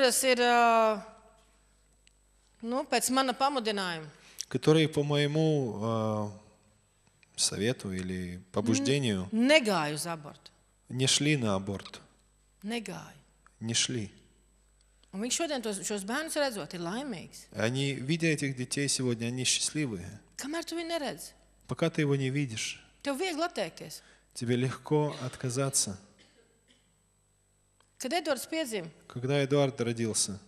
kuras ir ā, nu, pēc mana pamudinājuma. которые по моему а, совету или побуждению Negāju uz abortu. не шли на аборт, Negāju. не шли. Un viņš šodien tos, šos bērnus redzot, ir laimīgs. Они, видя этих детей сегодня, они счастливые. Kamēr tu viņu neredzi, Пока ты его не видишь, tev viegli atteikties. тебе легко отказаться. Kad Edvards piedzima, Когда Эдуард родился,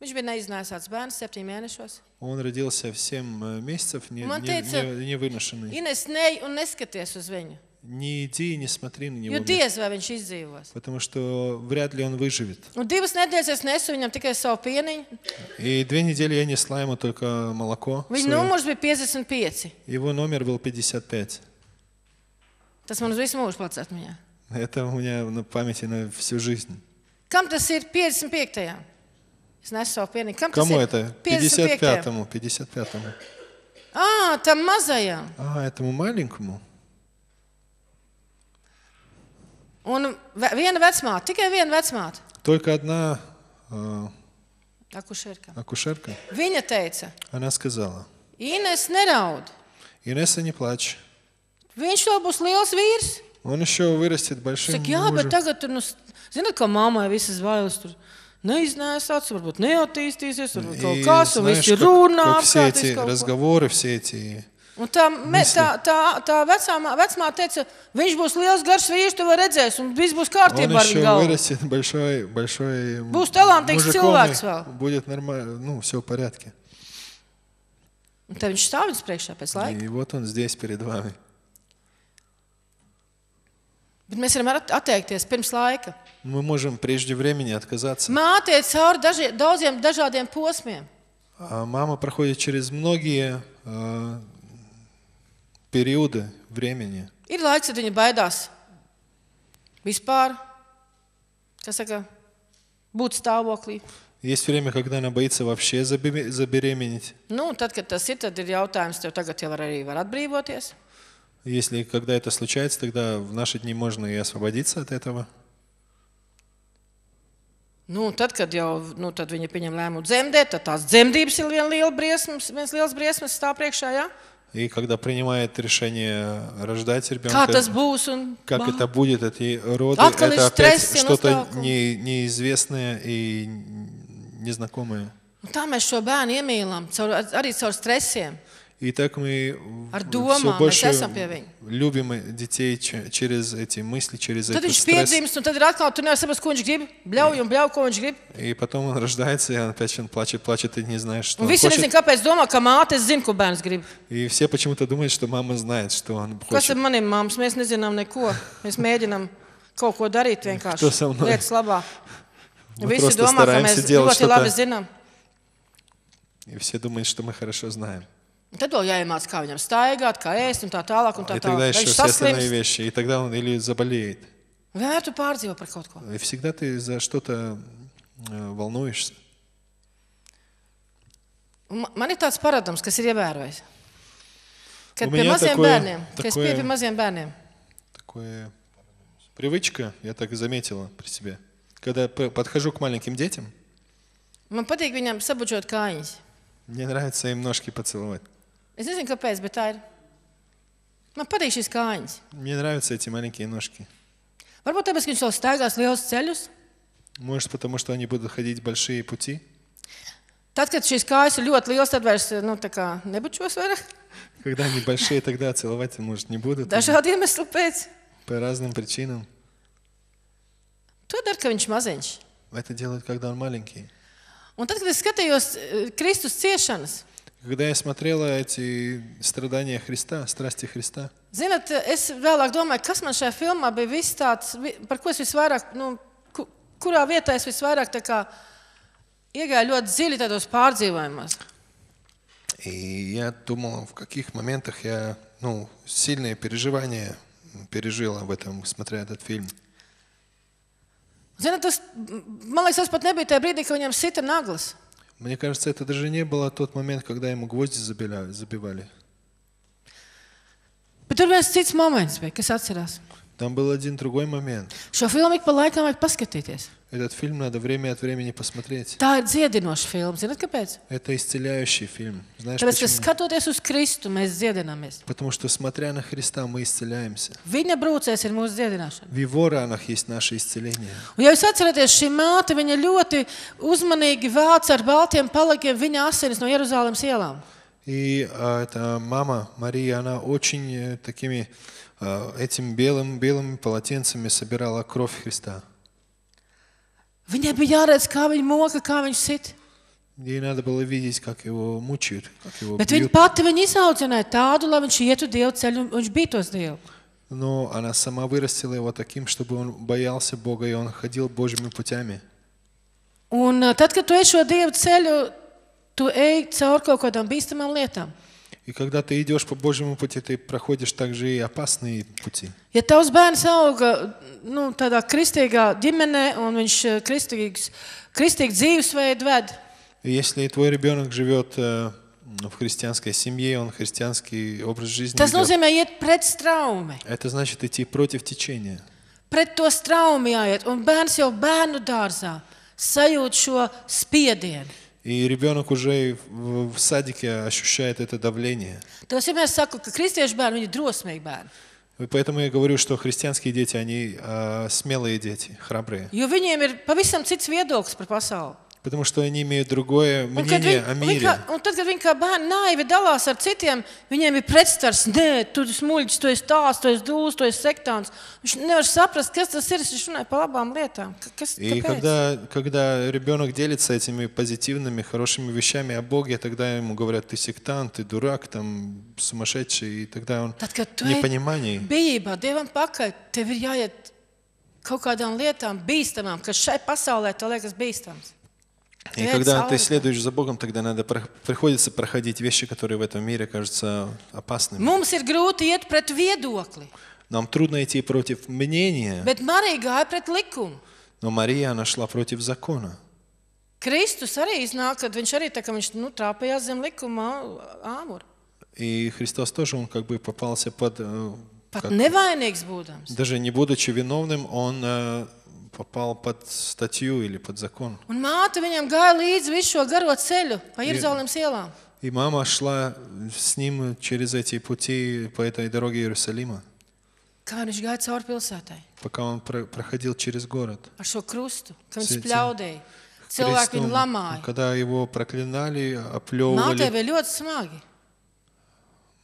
viņš bija neiznēsāts bērns septiņos mēnešos. он родился в 7 месяцев, не, Man не- teica- не- невыношенный. Ines, ne un neskaties uz viņu. Не иди и не смотри на него, Jo diez vai viņš izdzīvos. потому что вряд ли он выживет. Un divas nedēļas es nesu viņam tikai savu pieniņu. И две недели я несла ему только молоко. Viņa своё. numurs bija 55. Его номер был 55. Tas man uz visu mūžu palicis atmiņā. Это у меня на памяти на всю жизнь. Kam tas ir 55. Es nesu savu pieniņu. Kam tas Кому ir это? 55. 55-му. 55-му. Ā, tam mazajam. А, этому маленькому? Un ve- viena vecmāte, tikai viena vecmāte. Только одна э, Akušerka. акушерка. Viņa teica, Она сказала, Ines neraud. Инесса, не плачь. Viņš vēl būs liels vīrs. Он еще вырастет большим Saka, jā, bet мужем. tagad tur, nu, s- zināt, kā mammai visas bailes tur neiznēsāts, varbūt neattīstīsies, varbūt kaut И kas, un знаешь, visi как, runā. как все apkārt, эти visu kaut ko. разговоры, все эти... Un tā, me, tā, tā, tā vecāmā, vecmā teica, viņš būs liels garš vīrs, tu vari redzēs, un viss būs Он kārtībā ar еще viņu galvu. вырастет большой, большой м- Būs talantīgs мужиком, cilvēks и vēl. Будет нормально, ну, все в порядке. Un tad viņš stāv viņas priekšā pēc laika. И вот он здесь перед вами. Bet mēs varam at- atteikties pirms laika. Мы можем прежде времени отказаться. Māte iet cauri daži, daudziem dažādiem posmiem. А мама проходит через многие э, периоды времени. Ir laiks, kad viņa baidās vispār, kas saka, būt stāvoklī. Есть время, когда она боится вообще забеме- забеременеть. Nu, tad, kad tas ir, tad ir jautājums, tev tagad jau var arī var atbrīvoties. Если когда это случается, тогда в наши дни можно и освободиться от этого. Nu, un tad, kad jau nu, tad viņa pieņem lēmumu dzemdēt, tad tās dzemdības ir viena liela briesmas, viens liels briesmas stāv priekšā. Ja? И когда принимает решение рождать Kā ребенка, tas būs? Un, как bā. это будет, эти роды, Откуда это стресс опять и что-то носталгия? не- неизвестное и незнакомое. Un tā mēs šo bērnu iemīlam, caur, arī caur stresiem. И так мы Ar все больше любим детей че- через эти мысли, через Tad этот стресс. piedzimst, un tad ir atkal, tu nevari saprast, ko viņš grib. Bļauj un bļauj, ko viņš grib. И потом он рождается, и опять он плачет, плачет, и не знаешь, что Un он visi хочет. nezina, kāpēc domā, ka māte zina, ko bērns grib. И все почему-то думают, что мама знает, что он Kas ar хочет. maniem māmas? Mēs nezinām neko. Mēs mēģinām kaut ko darīt vienkārši Kto sa mnou? lietas labā. Мы Visi просто domā, ka стараемся mēs делать ļoti labi что-то, zinām. и все думают, что мы хорошо знаем. Un Tad vēl jāiemācās, kā viņam staigāt, kā ēst un tā tālāk. Un tā И тогда tālāk. еще Viņš все остальные вещи, и тогда он или заболеет. Vienmēr tu pārdzīvo par kaut ko. И всегда ты за что-то э, волнуешься. Un ma- Man ir tāds paradums, kas ir ievērojis. Kad pie maziem такое- bērniem, kad es такое- pieeju pie maziem bērniem, Такое привычка, я так заметила при себе. Когда подхожу к маленьким детям, man patīk viņam sabučot kājiņas. мне нравится им ножки поцеловать. Es nezinu, kāpēc, bet tā ir. Man patīk šīs kājiņas. Мне нравятся эти маленькие ножки. Varbūt tāpēc, ka viņš vēl staigās lielus ceļus. Может, потому что они будут ходить большие пути. Tad, kad šīs kājas ir ļoti lielas, tad vairs nu, tā kā nebučos vairāk. Когда они большие, тогда целовать, может, не будут. Dažādu iemeslu pēc. По разным причинам. To dara, ka viņš ir maziņš. Это делают, когда он маленький. Un tad, kad es skatījos eh, Kristus ciešanas, Когда я смотрела эти страдания Христа, страсти Христа, zinot, es vēlāk domāju, kas man šajā filmā bija viss tāds, vi- par ko es visvairāk, nu, ku- kurā vietā es visvairāk tā kā iegāju ļoti dziļi tādos pārdzīvojumos. и я думал, в каких моментах я ну, сильные переживания пережила в этом, смотря этот фильм. Zinot, tas, man liekas, tas pat nebija tajā brīdī, kad viņam sita naglas. Мне кажется, это даже не было тот момент, когда ему гвозди забила- забивали. Bet tur viens cits moments bija, kas atcerās. Там был один другой момент. Šo filmu ik pa laikam vajag paskatīties. Этот фильм надо время от времени посмотреть. Tā ir dziedinoša filma. Zināt, kāpēc? Это исцеляющий фильм. Знаешь Tāpēc, ka почему? skatoties uz Kristu, mēs dziedināmies. Потому что, смотря на Христа, мы исцеляемся. Viņa brūcēs ir mūsu dziedināšana. В Его ранах есть наше исцеление. Un, ja jūs atceraties, šī māte viņa ļoti uzmanīgi vāc ar baltiem palikiem viņa asinis no Jeruzalemes ielām. И а, эта мама Мария, она очень э, такими а, этим белым, белыми полотенцами собирала кровь Христа. Viņai bija jāredz, kā viņa moka, kā viņa sit. Ей надо было видеть, как его мучают, как его Bet viņa бьют. pati viņu izaudzināja tādu, lai viņš ietu dievu ceļu un viņš bija tos dievu. Но она сама вырастила его таким, чтобы он боялся Бога, и он ходил Божьими путями. Un uh, tad, kad tu ej šo dievu ceļu, tu ej cauri kaut kādām bīstamām lietām. И когда ты идешь по Божьему пути, ты проходишь также и опасные пути. Ja tavs bērns auga nu, tādā kristīgā ģimenē, un viņš uh, kristīgs, kristīgu dzīvesveidu ved, И если твой ребенок живет э, в христианской семье, он христианский образ жизни tas ведет, nozīmē iet pret straumi. это значит идти против течения. Pret to straumi jāiet. Un bērns jau bērnu dārzā sajūt šo spiedienu. И ребенок уже в, садике ощущает это давление. И поэтому я говорю, что христианские дети, они а, смелые дети, храбрые. Потому что они имеют другое мнение о мире. kā, un tad, kad viņi kā bērni naivi dalās ar citiem, viņiem ir pretstars. Nē, tu esi muļķis, tu esi tāds, tu esi dūls, tu esi sektāns. Viņš nevar saprast, kas tas ir. Viņš runāja par labām lietām. Ka- Kas, И kāpēc? когда, когда ребенок делится этими позитивными, хорошими вещами о Боге, тогда ему говорят, ты сектант, ты дурак, там, сумасшедший, и тогда он Tad, kad tu в ej непонимании. bijībā, Dievam pakaļ, tev ir jāiet kaut kādām lietām bīstamām, kas šai pasaulē tev liekas bīstams. И когда ты следуешь за Богом, тогда надо приходится проходить вещи, которые в этом мире кажутся опасными. Mums ir grūti iet pret viedokli, Нам трудно идти против мнения, bet Marija gāja pret likumu. но Мария, она шла против закона. Kristus arī iznāk, kad viņš arī tā, ka viņš nu, trāpījās zem likuma āmura. И Христос тоже, он как бы попался под... э, Pat как- nevainīgs būdams. даже не будучи виновным, он э, попал под статью или под закон. Un māte viņam gāja līdzi visu šo garo ceļu pa Jeruzalemes ielām. И мама шла с ним через эти пути по этой дороге Иерусалима, Kā viņš gāja cauri pilsētai пока он про- проходил через город. ar šo krustu, ka viņš spļaudēja. Cilvēki viņu lamāja. Когда его проклинали, Mātei оплевывали, bija ļoti smagi.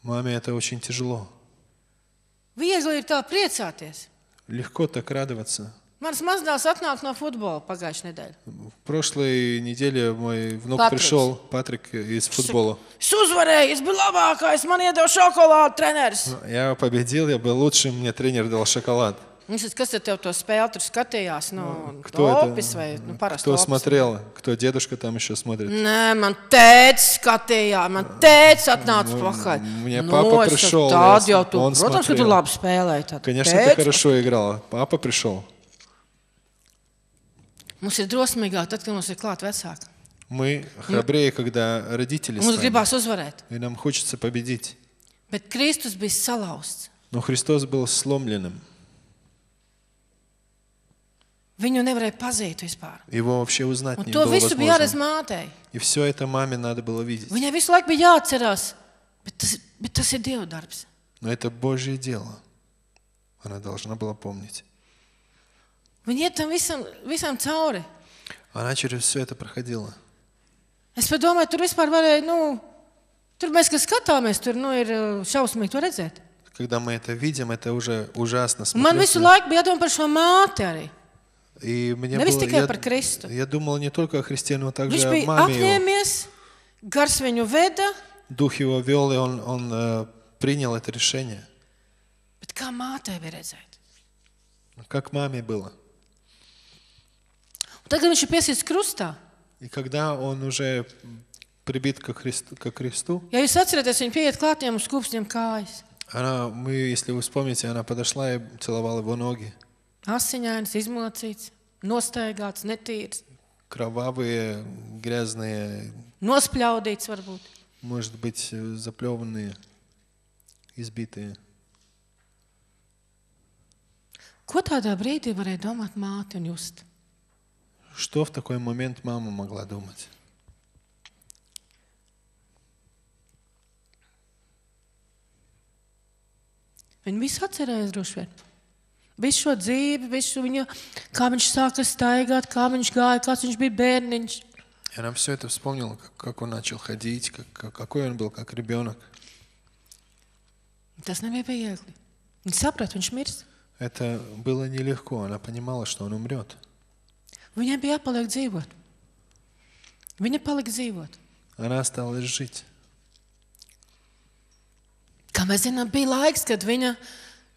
маме это очень тяжело. Viegli ir tā priecāties. Легко так радоваться. Mans mazdēls atnāk no futbola pagājušajā nedēļā. В прошлой неделе мой внук Патрик. пришел, Патрик из футбола. Es uzvarēju, es biju labākais, man iedeva šokolādi treneris. Я победил, я был лучшим, мне тренер дал шоколад. Viņš teica, kas tad tev to spēli tur skatījās? Nu, Кто opis vai nu, parasti Кто opis? смотрел? Кто дедушка там еще смотрит? Nē, man tēvs skatījās, man tēvs atnāca Nu, pakaļ. мне папа es saku, пришел, Tāda я- jau tu, он protams, ka tu смотрел. labi spēlēji. Tad. Конечно, Tēvs ты хорошо играла. Папа пришел. Mums ir drosmīgāk, tad, kad mums ir klāt vecāki. Мы храбрее, когда родители Mums gribās uzvarēt. И нам хочется победить. Bet Kristus bija salauzts. Но Христос был сломленным. Viņu nevarēja pazīt vispār. Его вообще узнать Un не to было visu bija jārādz возможно. mātei. И все это маме надо было видеть. Viņai visu laiku bija jāatcerās, bet tas, bet tas ir Dieva darbs. Но это Божье дело. Она должна была помнить. Viņa iet tam visam, visam cauri. Она через все это проходила. Es domāju, tur vispār varēja, nu, tur mēs, kas skatāmies, tur nu, ir uh, šausmīgi to redzēt. Когда мы это видим, это уже ужасно Man visu laiku bija jādomā par šo māti arī. И мне Nevis было, tikai я, par Kristu. я думал не только о Христе, но также Viņš о bija маме его. apņēmies, gars viņu veda, Дух его вел, и он, он э, принял это решение. bet kā mātei bija redzēt. Как маме было. Un Tad, kad viņš ir piesīts krustā, И когда он уже прибит ко Христу, ко Христу ja jūs atceraties, viņa pieiet klāt viņam uz skūpstiem kājas. она, мы, если вы вспомните, она подошла и целовала его ноги. Asiņains, izmocīts, nostaigāts, netīrs, Кровавые, грязные, nospļaudīts varbūt. может быть, э, заплеванные, избитые. Ko tādā brīdī varēja domāt māte un just? Что в такой момент мама могла думать? Viņa visu atcerējās droši vien. Visu šo dzīvi, visu viņu, kā viņš sāka staigāt, kā viņš gāja, kāds viņš bija bērniņš. И она все это вспомнила, как, как он начал ходить, как, как- какой он был как rебенок. Tas nebija viegli. Viņa saprata, viņš mirs. Это было нелегко, она понимала, что он умрет. Viņai bija jāpaliek dzīvot. Viņa palika dzīvot. Она осталась жить. Kā mēs zinām, bija laiks, kad viņa,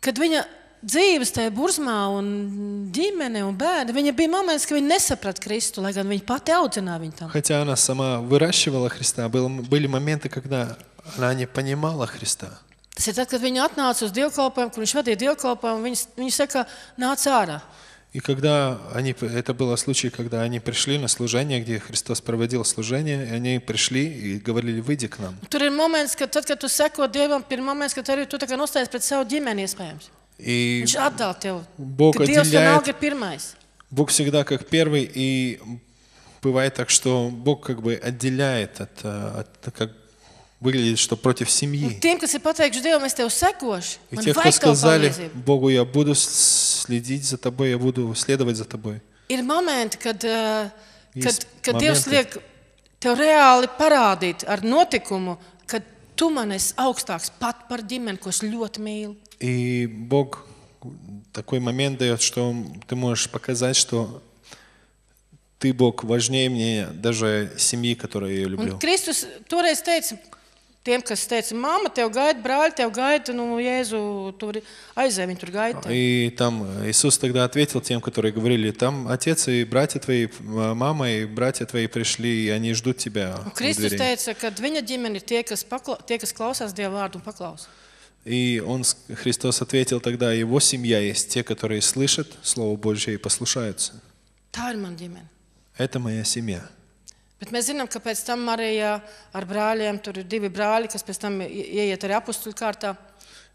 kad viņa dzīves tajā burzmā, un ģimene un bērni, viņa bija moments, kad viņa nesaprata Kristu, lai gan viņa pati audzināja viņu tam. Хотя она сама vыращивала Христа, был- были моменты, когда она не понимала Христа. Tas ir tad, kad viņa atnāca uz dievkalpojumu, kur viņš vadīja dievkalpojumu, viņa, viņa saka, nāc ārā. И когда они, это был случай, когда они пришли на служение, где Христос проводил служение, и они пришли и говорили, выйди к нам. И Бог отделяет, Бог всегда как первый, и бывает так, что Бог как бы отделяет от, э, от как выглядит, что против Un семьи. tiem, kas ir pateikuši Dievam, es tev sekošu, И man те, кто vajag tavu сказали palīdzību. Богу, я буду следить за тобой, я буду следовать за тобой. Ir momenti, kad, uh, kad, Īsti kad Dievs momenti. liek tev reāli parādīt ar notikumu, ka tu man esi augstāks pat par ģimeni, ko es ļoti mīlu. И Бог такой момент дает, что ты можешь показать, что ты, Бог, важнее мне даже семьи, которую я Un люблю. Kristus toreiz teica, tiem, kas teica, māma, tev gaida, brāļi, tev gaida, nu, Jēzu, tur aizēj, viņi tur gaida. tevi." И там Иисус тогда ответил тем, которые говорили, там отец и братья твои, м- мама и братья твои пришли, и они ждут тебя Un у Kristus дверей. teica, ka viņa ģimene ir tie, kas, pakla, tie, kas klausās Dieva vārdu un paklausa. И он, с- Христос ответил тогда, его семья есть те, которые слышат Слово Божье и послушаются. Tā ir mana ģimene. Это моя семья. Bet mēs zinām, ka pēc tam Marija ar brāļiem, tur ir divi brāļi, kas pēc tam ie- ieiet arī apakstuļu kārtā.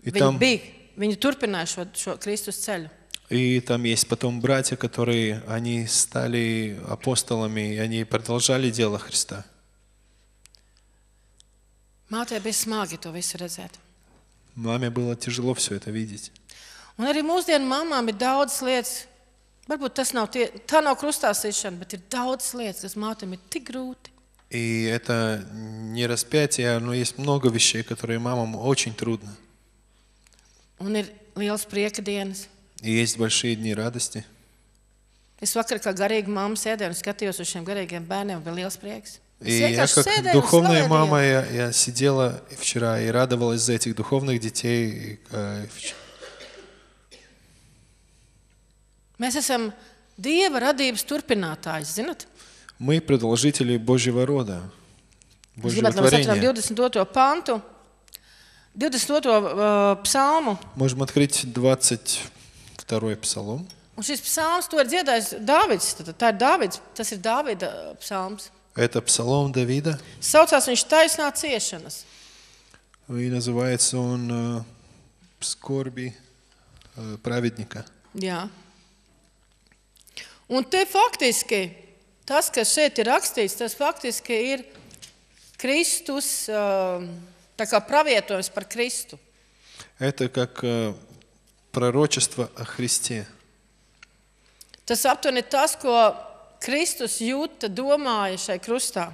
И Viņi там, bija, viņi turpināja šo, šo Kristus ceļu. и там есть потом братья, которые они стали апостолами, и они продолжали дело Христа. Mātei bija smagi to visu redzēt. Маме было тяжело все это видеть. Un arī mūsdienu mamām ir daudz lietas. Varbūt tas nav, tie, tā nav krustāsīšana, bet ir daudz lietas, kas mātēm ir tik grūti. И это не распятие, но есть много вещей, которые мамам очень трудно. Un ir liels prieka dienas. И есть большие дни радости. Es vakar kā garīga mamma sēdēju un skatījos uz šiem garīgiem bērniem. Bija liels prieks. Es И я vienkārši как sēdēju un духовная slavēju мама, Dievu. я, я сидела вчера и радовалась за этих духовных детей. И, Mēs esam Dieva radības turpinātāji. Zinat? Мы продолжители Божьего рода, Es Божьего gribētu, lai mēs atveram творения. 22. pantu, 22. Uh, psalmu. Можем открыть 22 псалом. Un šis psalms to ir dziedājis Dāvids. Tad, tā ir Dāvids, tas ir Dāvida psalms. Это псалом Давида, Saucās viņš taisnā ciešanas. и называется он э, «Скорби э, праведника». Jā. Un te faktiski tas, kas šeit ir rakstīts, tas faktiski ir Kristus um, tā kā pravietojums par Kristu. Это как э, пророчество о Христе. Tas aptuveni tas, ko Kristus jūta, domāja šai krustā.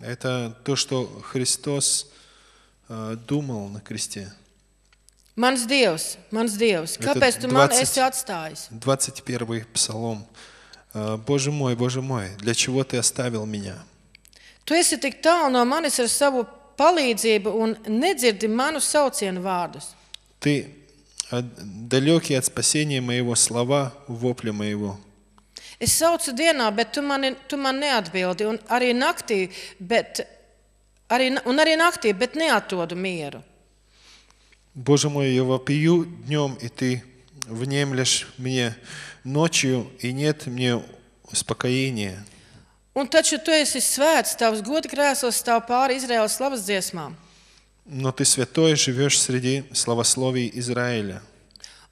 Это то, что Христос э, думал на кресте. Mans Dievs, mans Dievs, Это kāpēc tu man 20. esi atstājis? 21 псалом. Э, «Боже мой, Боже мой, для чего Ты оставил меня? Tu esi tik tālu no manis ar savu palīdzību un nedzirdi manu saucienu vārdus. Ты э, далекий от спасения моего слова, вопля моего. Es saucu dienā, bet tu man, tu man neatbildi, un arī naktī, bet, arī, un arī naktī, bet neatrodu mieru. Боже мой, я вопию днем, и Ты внемлешь мне ночью, и нет мне успокоения. Un taču tu esi svēts, tavs goda krēsls stāv pāri Izraēlas slavas dziesmām. Но Ты святой живешь среди славословий Израиля.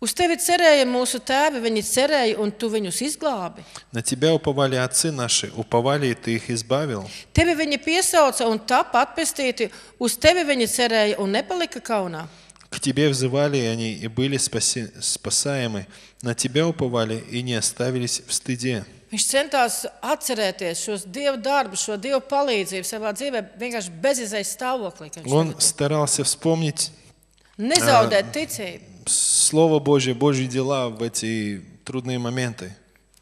Uz tevi cerēja mūsu tēvi, viņi cerēja, un tu viņus izglābi. На тебя уповали отцы наши, уповали, и ты их избавил. Tevi viņi piesauca un tapa atpestīti, uz tevi viņi cerēja un nepalika kaunā. К тебе взывали, и они и были спаси- спасаемы. На тебя уповали, и не оставились в стыде. Viņš centās atcerēties šos dievu darbus, šo dievu palīdzību savā dzīvē, vienkārši bezizējas stāvoklī. ka viņš Он tagad ir. старался вспомнить Nezaudēt ticību. Слово Божье, Божьи дела в эти трудные моменты.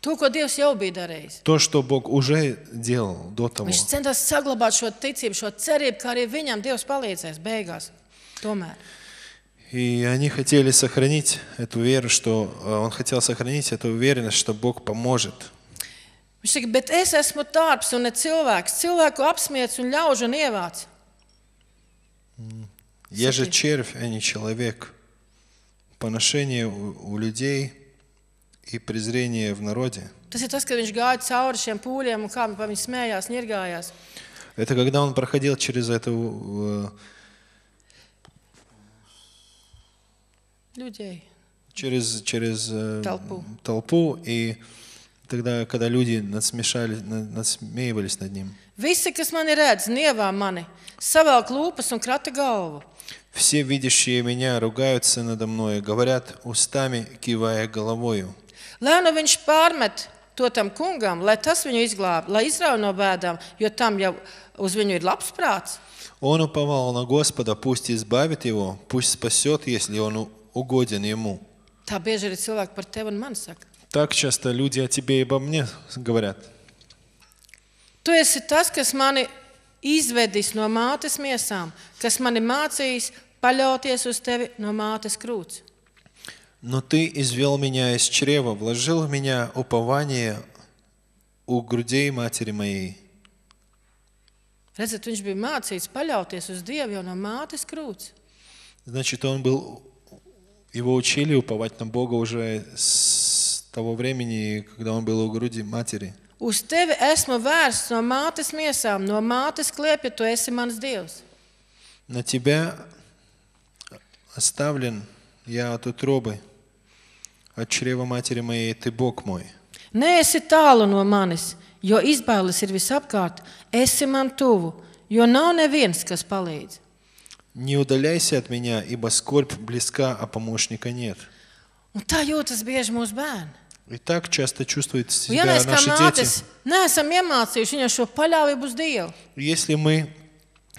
To, ko Dievs jau bija darījis. То, что Бог уже делал до того. Viņš centās saglabāt šo ticību, šo cerību, ka arī viņam Dievs palīdzēs beigās. Tomēr. И они хотели сохранить эту веру, что э, он хотел сохранить эту уверенность, что Бог поможет. Viņš saka, bet es esmu tāds un ne cilvēks. Cilvēku apspiesti un ļaužu un ievāc. Я же червь, а не человек. Поношение у, людей и презрение в народе. Tas ir tas, ka viņš gāja cauri šiem pūļiem un kā viņi pa viņu smējās, nirgājās. Это когда он проходил через эту, э, Ļuģēji. через, через э, Толпу. толпу, и тогда, когда люди надсмешали, на- надсмеивались над ним. Visi, kas mani redz, nievā mani, savēl klūpas un krata galvu. Все видящие меня ругаются надо мной, говорят устами, кивая головою. Lai nu viņš pārmet to tam kungam, lai tas viņu izglābj, lai izrauj no bēdām, jo tam jau uz viņu ir labs prāts. Он уповал на Господа, пусть избавит его, пусть спасет, если он у- угоден ему. Tā bieži arī cilvēki par tevi un mani saka. Так часто люди о тебе и обо мне говорят. Tu esi tas, kas mani izvedis no mātes miesām, kas mani mācījis paļauties uz tevi no mātes krūts. Но ты извел меня из чрева, вложил в меня упование у грудей матери моей. Redziet, viņš bija mācīts paļauties uz Dievu jau no mātes krūts. Значит, он был, его учили уповать на Бога уже с того времени, когда он был у груди матери. Uz tevi esmu vērsts no mātes miesām, no mātes kliepja, tu esi mans Dievs. На тебя оставлен я от утробы, от чрева матери моей, ты Бог мой. Nē, esi tālu no manis, jo izbailes ir visapkārt. Esi man tuvu, jo nav neviens, kas palīdz. Не удаляйся от меня, ибо скорбь близка, а помощника нет. И так часто ja себя наши дети. Если мы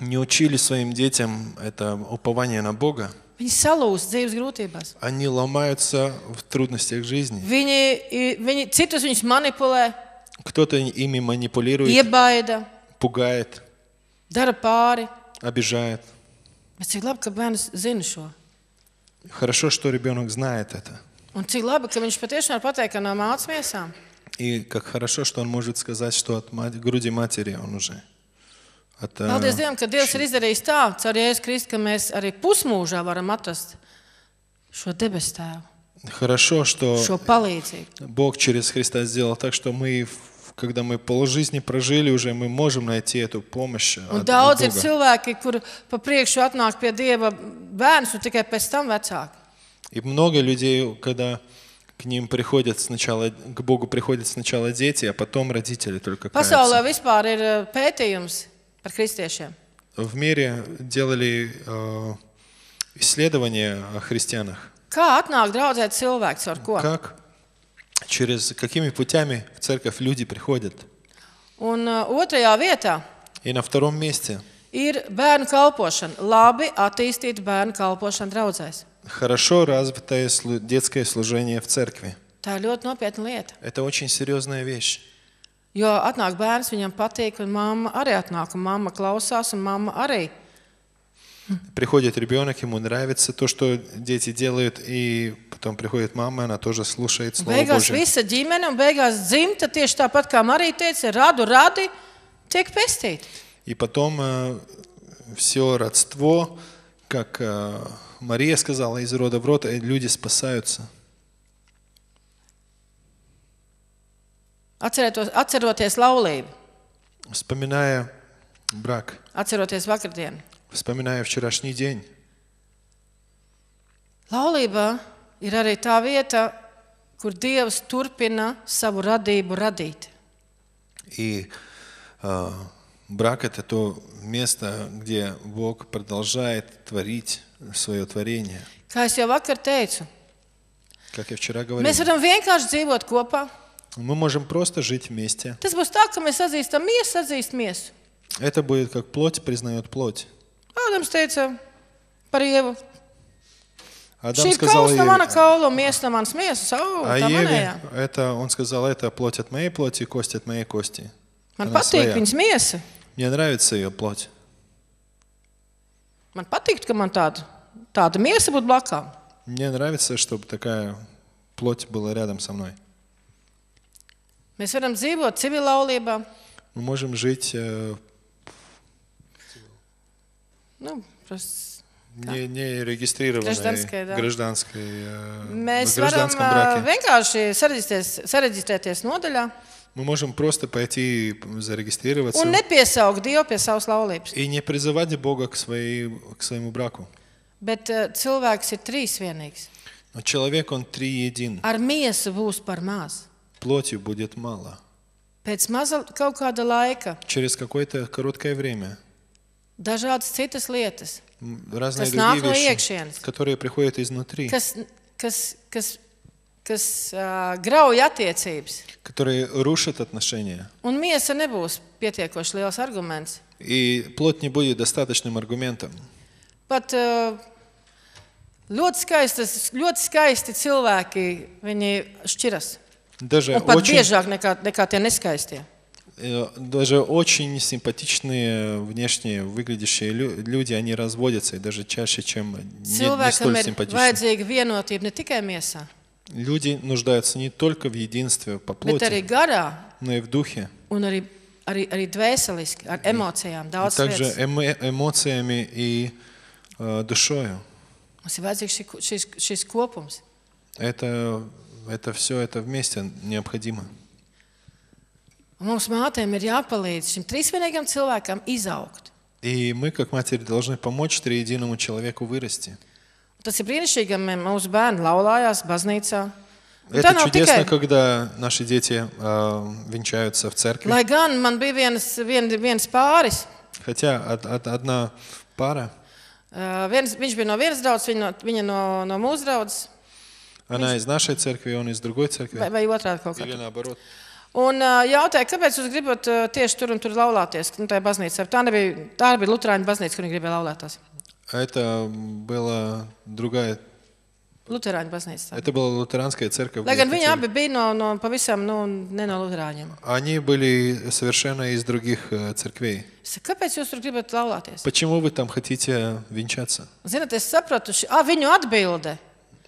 не учили своим детям это упование на Бога, viņi salūst dzīves grūtībās. они ломаются в трудностях жизни. Viņi, viņi citus viņus manipulē, Кто-то ими манипулирует, iebaida, пугает, dara pāri. обижает. Bet cik labi, ka bērns zina šo. Хорошо, что ребенок знает это. Un cik labi, ka viņš patiešām var pateikt, ka no mācības miesām. И как хорошо, что он может сказать, что от мать- груди матери он уже. От, э, Paldies Dievam, ka Dievs ir izdarījis tā, caur Jēzus Kristu, ka mēs arī pusmūžā varam atrast šo debesu tēvu, Хорошо, что šo palīdzību. Бог через Христа сделал так, что мы, в- когда мы полжизни прожили уже, мы можем найти эту помощь Un от daudz ir Бога. cilvēki, kur pa priekšu atnāk pie Dieva bērns un tikai pēc tam vecāki. И много людей, когда к ним приходят сначала, к Богу приходят сначала дети, а потом родители только Pasaulē каются. vispār ir eh, pētījums par kristiešiem. В мире делали э, исследования о христианах. Kā atnāk draudzēt cilvēks ar ko? Как, через какими путями в церковь люди приходят. Un uh, otrajā vietā И на втором месте ir bērnu kalpošana. Labi attīstīta bērnu kalpošana draudzēs. хорошо развитое слу- детское служение в церкви. Tā ir ļoti nopietna lieta. Это очень серьезная вещь. Jo atnāk bērns, viņam patīk, un mamma arī atnāk, un mamma klausās, un mamma arī. Приходит ребенок, ему нравится то, что дети делают, и потом приходит мама, она тоже слушает Слово Beigās Божье. visa ģimene un beigās dzimta tieši tāpat kā Marija teica, radu radi, tiek pestīti. И потом все родство, как э, Мария сказала, из рода в род, и люди спасаются. Atcerētos, atceroties laulību, Вспоминая брак, atceroties vakardienu. вспоминая вчерашний день. Laulībā ir arī tā vieta, kur Dievs turpina savu radību radīt. И а, брак это то место, где Бог продолжает творить свое творение. Kā jau vakar teicu, Как я вчера говорил, mēs varam vienkārši dzīvot kopā. мы можем просто жить вместе. Tas būs tā, ka mēs atzīstam miesu, atzīst miesu. Это будет как плоть признает плоть. Ādams teica par ievu. Адам Šī ir сказал kausa no mana Еве, kaula, un miesa no manas miesas. O, а tā Еве, manējā. это, он сказал, это плоть от моей плоти, кость от моей кости. Man Она patīk своя. viņas miesa. Мне нравится ее плоть. Man patīk, ka man tāda, tāda miesa būtu blakām. Мне нравится, чтобы такая плоть была рядом со мной. Mēs varam dzīvot civilaulībā. Мы можем жить э, Nu, pras- не, не регистрированной Гражданской, да. гражданской, э, в Mēs varam гражданском ā, браке. vienkārši sareģistrēties, sareģistrēties nodaļā Мы можем просто pойти зарегистрироваться un nepiesaukt Dievu pie savas laulības. и не призывать Бога к, своей, к своему браку. Bet uh, cilvēks ir trīsvienīgs. Но человек, он триедин. Ar miesu būs par maz. Плотью будет мало. Pēc maza kaut kāda laika, Через какое-то короткое время dažādas citas lietas, м, разные Kas nāk no другие iekšienes. вещи, которые приходят изнутри, kas, kas, kas, kas uh, grauj attiecības. которые rушат отношения. Un miesa nebūs pietiekoši liels arguments. И плоть не будет достаточным аргументом. Pat uh, ļoti, skaistas, ļoti skaisti cilvēki, viņi šķiras. Даже Un pat очень, biežāk nekā, nekā tie neskaistie. Э, даже очень симпатичные, внешне выглядящие лю- люди, они разводятся, и даже чаще, чем не, не столь симпатичные. Люди нуждаются не только в единстве по плоти, но и в духе, arī, arī, dvēseliski, ar emocijām. Daudz также эмо- эмоциями и э, душою. Mums ir vajadzīgs šis, šis kopums. Это, это все это вместе необходимо. Un mums mātēm ir jāpalīdz šim trīsvienīgam cilvēkam izaugt. И мы, как матери, должны помочь триединому человеку вырасти. Tas ir brīnišķīgi, ka mē- mūsu bērni laulājās baznīcā. Un Это tā nav чудесно, tikai. когда наши дети э, венчаются в церкви. Lai gan man bija viens, vien, viens pāris, Хотя од- од- одна пара, uh, viens, viņš bija no vienas draudzes, viņa no, viņa no, no mūsu draudzes, она из нашей церкви, он из другой церкви. vai, vai otrādi kaut Или kā. наоборот. Un uh, jautāja, kāpēc jūs gribat uh, tieši tur un tur laulāties? Nu, tā, baznīca. tā nebija tā bija Lutāņu baznīca, kur viņi gribēja laulāties. Это была другая, Lutāņu baznīca. tā. это была лютеранская церковь. Lai где gan viņi хотели. abi bija no, no pavisam nu, ne no Lutāņiem. Они были совершенно из других э, церквей. Es saku, Kāpēc jūs tur gribat laulāties? Почему вы там хотите венчаться? Ziniet, es sapratu, ši, ah, viņu atbilde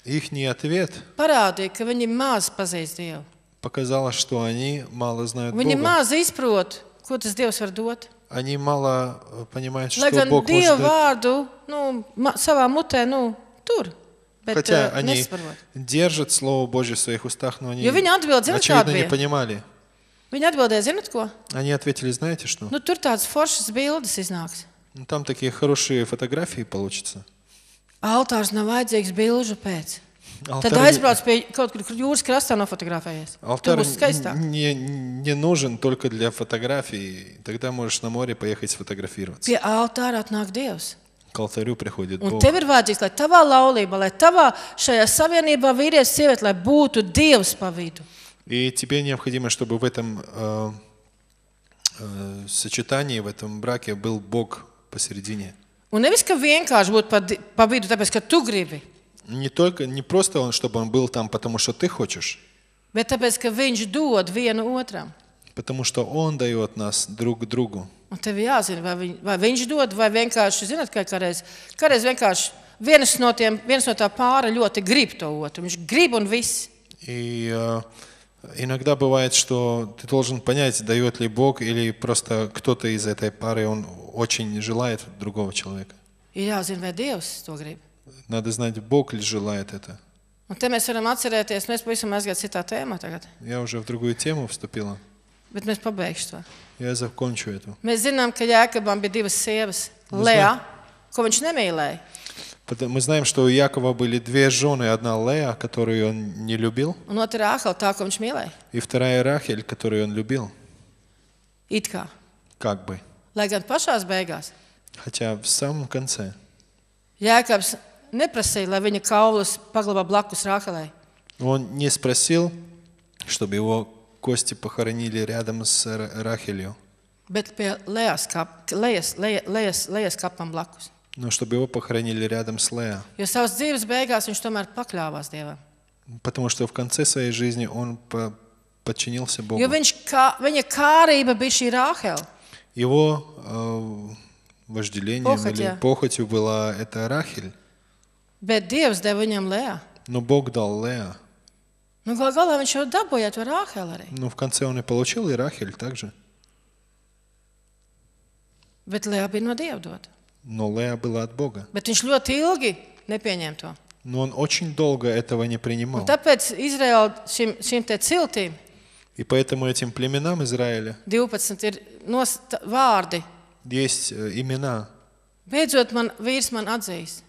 Их ответ parādīja, ka viņi maz pazīst Dievu. Показало, что они мало знают Viņi Бога. maz izprot, ko tas Dievs var dot. Они мало э, понимают, Lai что gan Бог Dieva может дать. vārdu nu, ma, savā mutē nu, tur. Bet Хотя uh, они nesaprot. держат Слово Божье в своих устах, но они, Jo viņi atbild, zināt, очевидно, kāda не bija? понимали. Viņi atbildēja, zinot ko? Они ответили, знаете что? Nu, tur tādas foršas bildes iznāks. Ну, Там такие хорошие фотографии получатся. Altārs nav vajadzīgs bilžu pēc. Tad Алтарь, aizbrauc pie kaut kur kur jūras krastā nofotografējies. Tur алтарь būs skaistāk. не, не нужен только для фотографий. Тогда можешь на море поехать сфотографироваться. Pie altāra atnāk Dievs. К алтарю приходит Un Бог. tev ir vajadzīgs, lai tavā laulībā, lai tavā šajā savienībā vīrietis, sieviete, lai būtu Dievs pa vidu. И тебе необходимо, чтобы в этом э, э, сочетании, в этом браке был Бог посередине. Un nevis, ka vienkārši būtu pa, di- pa vidu, tāpēc, ka tu gribi, Не только, не просто он, чтобы он был там, потому что ты хочешь, bet tāpēc, ka viņš dod vienu otram. потому что он дает нас друг другу. Un tev jāzina, vai, viņ, vai viņš dod, vai vienkārši, zinot, kā kādreiz, kādreiz vienkārši viens no, tiem, viens no tā pāra ļoti grib to otru. Viņš grib un viss. И э, иногда бывает, что ты должен понять, дает ли Бог или просто кто-то из этой пары, он очень желает другого человека. Ir jāzina, vai Dievs to grib. Надо знать, Бог ли желает это. Un te mēs varam atcerēties, mēs pavisam aizgājām citā tēmā tagad, Я уже в другую тему вступила. bet mēs pabeigsim to. Я закончу эту. Mēs zinām, ka Jēkabam bija divas sievas. Lea, ko viņš nemīlēja. Мы знаем, что у Якова были две жены. Одна Лея, которую он не любил, и вторая Рахель, которую он любил. Kā. Как бы. Хотя в самом конце Jēkabs neprasīja, lai viņa kaulus paglabā blakus Rāhelai. он не спросил, чтобы его кости похоронили рядом с Ра- Рахелью, Bet pie Lejas, kap, lejas, lejas, lejas, kapam blakus. но чтобы его похоронили рядом с Лея. Jo savas dzīves beigās viņš tomēr pakļāvās Dievam. Потому что в конце своей жизни он по- подчинился Богу. Jo viņš, kā, viņa kārība bija šī Rāhela. Его э, вожделением Похоть, или похотью была эта Рахель, Bet Dievs deva viņam Lejā. но Бог дал Лея. Nu, gal galā viņš jau dabūja to Rāhelu arī. Ну, в конце он и получил, и Рахель также. Bet Lejā bija no Dieva dota. Но Лея была от Бога. Bet viņš ļoti ilgi nepieņēma to. Но он очень долго этого не Un принимал. tāpēc Izraēla šim, šim te ciltīm И поэтому этим племенам Израиля 12 ir nos, t- vārdi. есть э, имена. Beidzot, man vīrs man atzīs.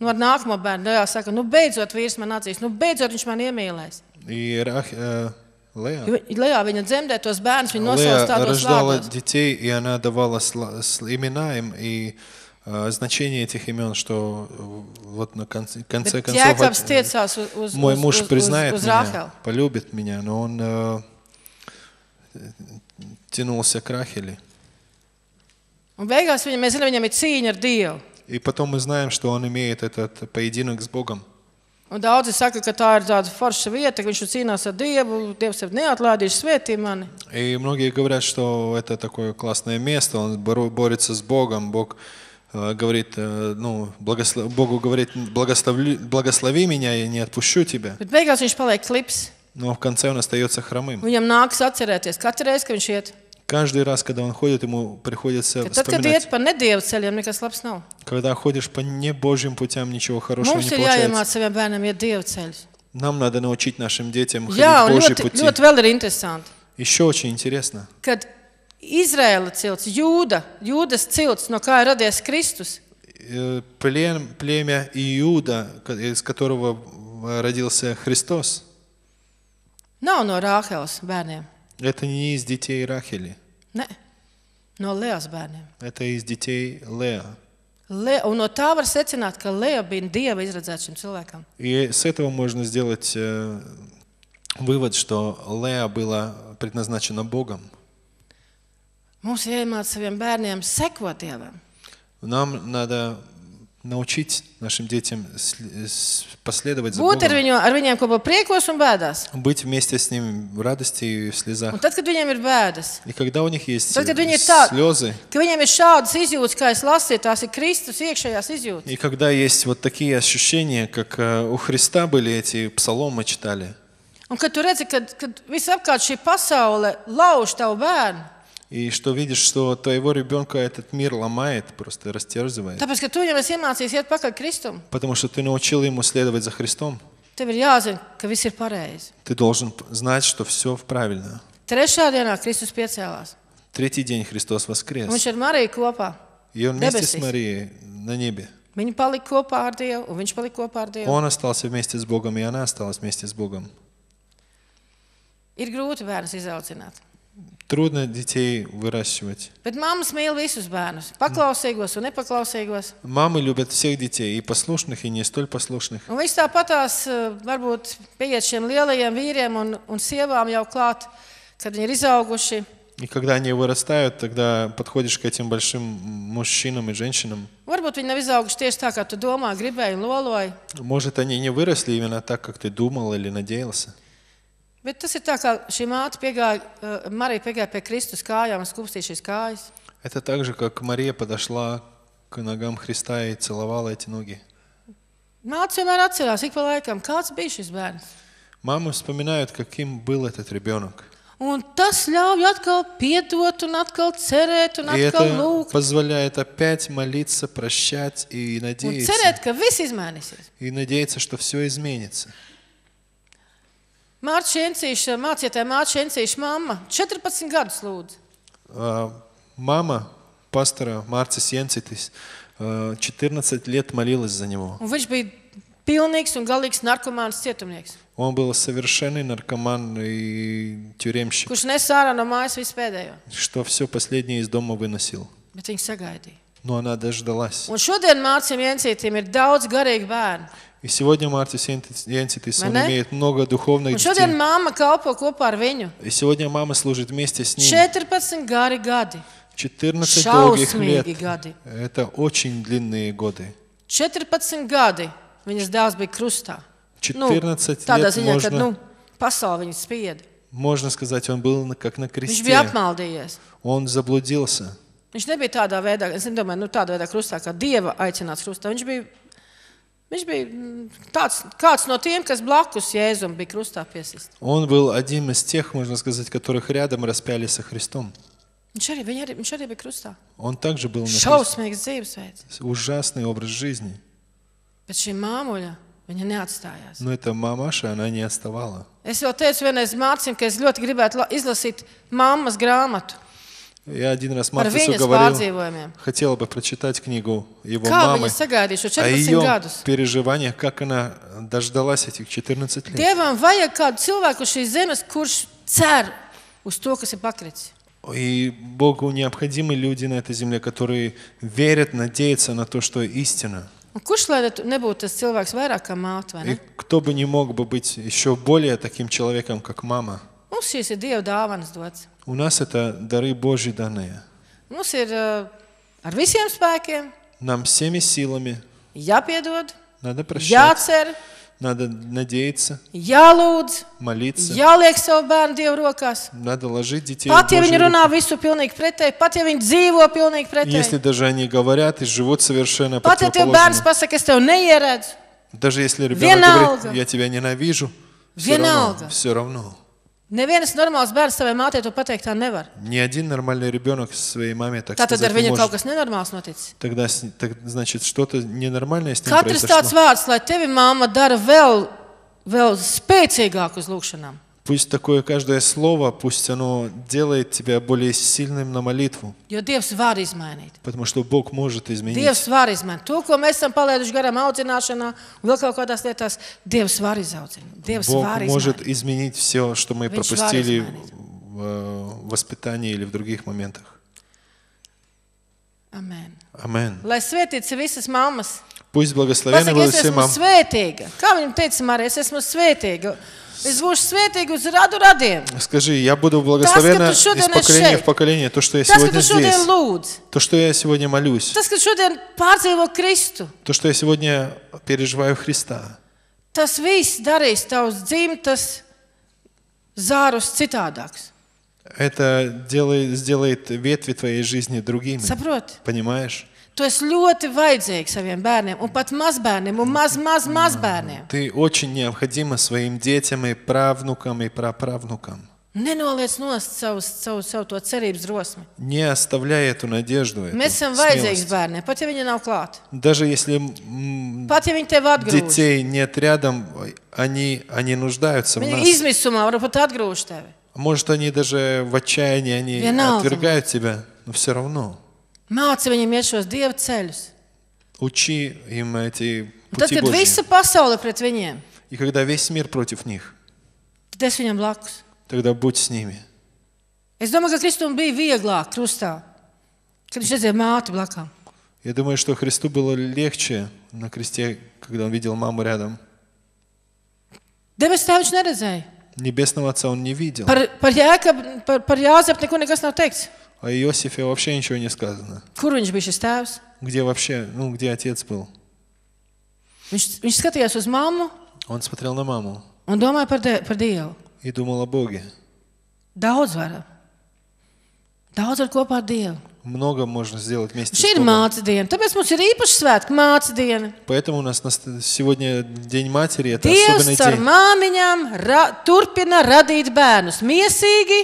Nu, ar nākamo bērnu Lejā saka, nu, beidzot, vīrs man atzīs. Nu, beidzot, viņš man iemīlēs. И Рах, э, Лея, Jo vi- Lejā viņa dzemdē tos bērnus, viņa nosauc Лея tādos рождала vārdos. детей, и она давала сла- с- имена им, и э, значение этих имен, что э, вот на конце, конце Bet концов Jēkabs от- tiecās uz, uz, мой uz, муж uz, uz, признает uz меня, Rāhelu. полюбит меня, но он э, тянулся к Рахеле. Un beigās viņam, mēs zinām, viņam ir cīņa ar Dievu. И потом мы знаем, что он имеет этот поединок с Богом. Un daudzi saka, ka tā ir tāda forša vieta, ka viņš tur cīnās ar Dievu, Dievs sev neatlaidīs, svētī mani. И многие говорят, что это такое классное место, он боро- борется с Богом, Бог э, говорит, э, ну, благослов- Богу говорит, благослови, благослови меня, я не отпущу тебя. Bet beigās viņš paliek klips. Но в конце он остается хромым. Viņam nāks atcerēties katru reizi, kad viņš iet. Каждый раз, когда он ходит, ему приходится Ka tad, kad вспоминать. iet pa nedievu ceļiem, nekas labs nav. Когда ходишь по небожьим путям, ничего хорошего Mums не получается. Нам надо научить нашим детям ходить Jā, Божьи ļoti, пути. ļoti vēl ir interesanti, Еще очень интересно. kad Izraēla cilts, Jūda, Jūdas cilts, no kā radies Kristus, плем- племя Иуда, из которого родился Христос, nav no Rāheles bērniem. это не из детей Рахели, Ne, no Lejas bērniem. это из детей Леа. Le, un no tā var secināt, ka Leja bija Dieva izredzēta šim cilvēkam. И с этого можно сделать э, вывод, что Леа была предназначена Богом. Mums ir jāiemācās saviem bērniem sekot Dievam. Нам надо научить нашим детям сли- с- последовать за Būt ar, Богом, viņu, ar viņiem kopā priekos un bēdās. быть вместе с ним в радости и в слезах. Un tad, kad viņiem ir bēdas, И когда у них есть Tad, kad viņi э, ir tā- слезы, ka viņiem ir šādas izjūtas, kā es lasīju, tās ir Kristus iekšējās izjūtas. и когда есть вот такие ощущения, как э, у Христа были эти псаломы читали, Un kad tu redzi, ka visapkārt šī pasaule lauž tavu bērnu, и что видишь, что твоего ребенка этот мир ломает, просто растерзывает, tāpēc, ka tu viņam esi iemācījies iet pakaļ Kristum, потому что ты научил ему следовать за Христом, tev ir jāzina, ka viss ir pareizi. ты должен п- знать, что все правильно. Trešā dienā Kristus piecēlās. Третий день Христос Un воскрес, Viņš ar Mariju kopā. и он вместе с Дебесис. Марией на небе. Viņi palika kopā ar Dievu, un viņš palika kopā ar Dievu. Он остался вместе с Богом, и она осталась вместе с Богом. Ir grūti bērnus izaudzināt. Трудно детей выращивать. Bet mammas mīl visus bērnus, paklausīgos un nepaklausīgos. Мамы любят всех детей, и послушных, и не столь послушных. Un viņš tāpatās eh, varbūt pieiet šiem lielajiem vīriem un, un sievām jau klāt, kad viņi ir izauguši. И когда они вырастают, тогда подходишь к этим большим мужчинам и женщинам. Varbūt viņi nav izauguši tieši tā, kā tu domā, gribēji un loloji. Может, они не выросли именно так, как ты думал или надеялся. Bet tas ir tā, kā šī māte piegāja, eh, Marija piegāja pie Kristus kājām un skūpstīja šīs kājas. Это так же, как Мария подошла к ногам Христа и целовала эти ноги. Māte vienmēr atcerās, ik pa laikam, kāds bija šis bērns. Мамы вспоминают, каким был этот ребенок. Un tas ļauj atkal piedot, un atkal cerēt, un И atkal это lūgt. позволяет опять молиться, прощать и Un надеяться. cerēt, ka viss izmainīsies. И надеяться, что все изменится. Mārcis Encīša, mācītāja Mārcis Encīša mamma, 14 gadus lūdzu. А, Мама пастора Марцис Янцитис э, 14 лет молилась за него. Un viņš bija pilnīgs un galīgs narkomāns cietumnieks, Он был совершенный наркоман и тюремщик, kurš nes ārā no mājas vispēdējo. что все последнее из дома выносил. Bet viņi sagaidīja. Но она дождалась. Un šodien mācījumiem Jensītiem ir daudz garīgi bērni. И сегодня Мартис Янцитис, он имеет много духовных šodien детей. mamma kalpo kopā ar viņu. И сегодня мама служит вместе с ним. 14 gari gadi, 14 долгих лет. gadi. Это очень длинные годы. 14 gadi viņas dēls bija krustā. 14 tādā лет ziņā, ka можно, nu, pasaule viņu spieda. можно сказать, он был как на Viņš кресте. bija apmaldījies. Он заблудился. Viņš nebija tādā veidā, es nedomāju, nu, tādā veidā krustā, kā dieva aicināts krustā. Viņš bija, viņš bija mm, tāds, kāds no tiem, kas blakus Jēzum bija krustā piesist. Он был одним из тех, можно сказать, которых рядом распяли со Христом. Viņš arī, viņa arī, viņš arī bija krustā. Он также был на кресте. Šausmīgs dzīvesveids. Ужасный образ жизни. Bet šī māmuļa, viņa neatstājās. Но эта мамаша, она не отставала. Es jau teicu vienreiz mācījumam, ka es ļoti gribētu la- izlasīt mammas grāmatu Я один раз Мартису говорил, хотела бы прочитать книгу его Kā мамы о 14 ее gadus? переживаниях, как она дождалась этих 14 лет. Dievam vajag kādu cilvēku šīs zemes, kurš cer uz to, kas ir pakritis. И Богу необходимы люди на этой земле, которые верят, надеются на то, что истина. Kurš lai tu nebūtu tas cilvēks vairāk kā māte? vai И ne? кто бы не мог бы быть еще более таким человеком, как мама. Mums šīs ir Dieva dāvanas dots. У нас это дары Божьи данные. Mums ir uh, ar visiem spēkiem Нам всеми силами jāpiedod, надо прощать, jācer, надо надеяться, jālūdz, молиться, jāliek savu bērnu Dieva rokās. надо ложить детей в Pat ja Божьи viņi руки. runā visu pilnīgi pretēji, pat ja viņi dzīvo pilnīgi Если pretēji, даже они говорят и живут совершенно pat ja tev bērns противоположно. pasaka, es tev neieredzu, Даже если ребенок Vienalga. говорит, я тебя ненавижу, все равно, Vienalga. все равно. neviens normāls bērns savai mātei to pateikt tā nevar. Ни один нормальный ребенок своей маме так Tātad сказать ar не viņu kaut может. kas nenormāls noticis. Тогда, с- так, значит, что-то ненормальное с ним Katrs tāds произошло. vārds, lai tevi māma dara vēl, vēl spēcīgāku uz lūgšanām. Пусть такое каждое слово, пусть оно делает тебя более сильным на молитву. Jo Dievs var izmainīt. Потому что Бог может изменить. Dievs var izmainīt. To, ko mēs esam palaiduši garām audzināšanā, un vēl kaut kādās lietās, Dievs var izaudzināt. Dievs Бог var может izmainīt. изменить все, что мы Viņš пропустили var izmainīt. в э, воспитании или в других моментах. Amen. Amen. Lai svētīts ir visas mammas. Пусть благословенны Pasaka, будут es все esmu мамы. svētīga. Kā viņam teica, Marija, es esmu svētīga. Скажи, я буду благословена из поколения в поколение. То, что я сегодня здесь, то, что я сегодня молюсь, то, что я сегодня переживаю Христа, tas viss darīs tavus dzimtas zārus citādākus. это делает, сделает ветви твоей жизни другими. Saproti? Понимаешь? Tu esi ļoti vajadzīgs saviem bērniem, un pat mazbērniem, un maz, maz, mazbērniem. Ты очень необходима своим детям и правнукам и праправнукам. Nenoliec nost savu, savu, savu to cerības drosmi. Не оставляй эту надежду. Эту Mēs esam vajadzīgi смелость. bērniem, pat ja viņi nav klāt. Даже если м, Pat ja viņi tev atgrūž. детей нет рядом, они, они нуждаются в Viņi нас. izmisumā var pat atgrūž tevi. Может, они даже в отчаянии, они Vienalga. отвергают тебя, но все равно. Māci viņiem iet šos dievu ceļus. Учи им эти Un tad, пути kad Божьи. visa pasaule pret viņiem, И когда весь мир против них, tad es viņam blakus. тогда будь с ними. Es domāju, ka Kristum bija vieglāk krustā, kad viņš redzēja māti blakām. Я думаю, что Христу было легче на кресте, когда он видел маму рядом. Debes tēvu viņš neredzēja. Небесного Отца он не видел. Par, par, Jēkabu, par, par Jāzepu neko nekas nav teikts. О Иосифе вообще ничего не сказано. Kur viņš bija šis tēvs? Где вообще, ну, где отец был? Viņš, viņš skatījās uz mammu Он смотрел на маму un domāja par, de, par Dievu. и думал о Боге. Daudz varam. Daudz var kopā ar Dievu. Много можно сделать вместе с Šī ir Богом. māca diena. Tāpēc mums ir īpaši svētki māca diena. Поэтому у нас наст- сегодня День Матери, это Dievs особенный ar день. māmiņām ra, turpina radīt bērnus miesīgi,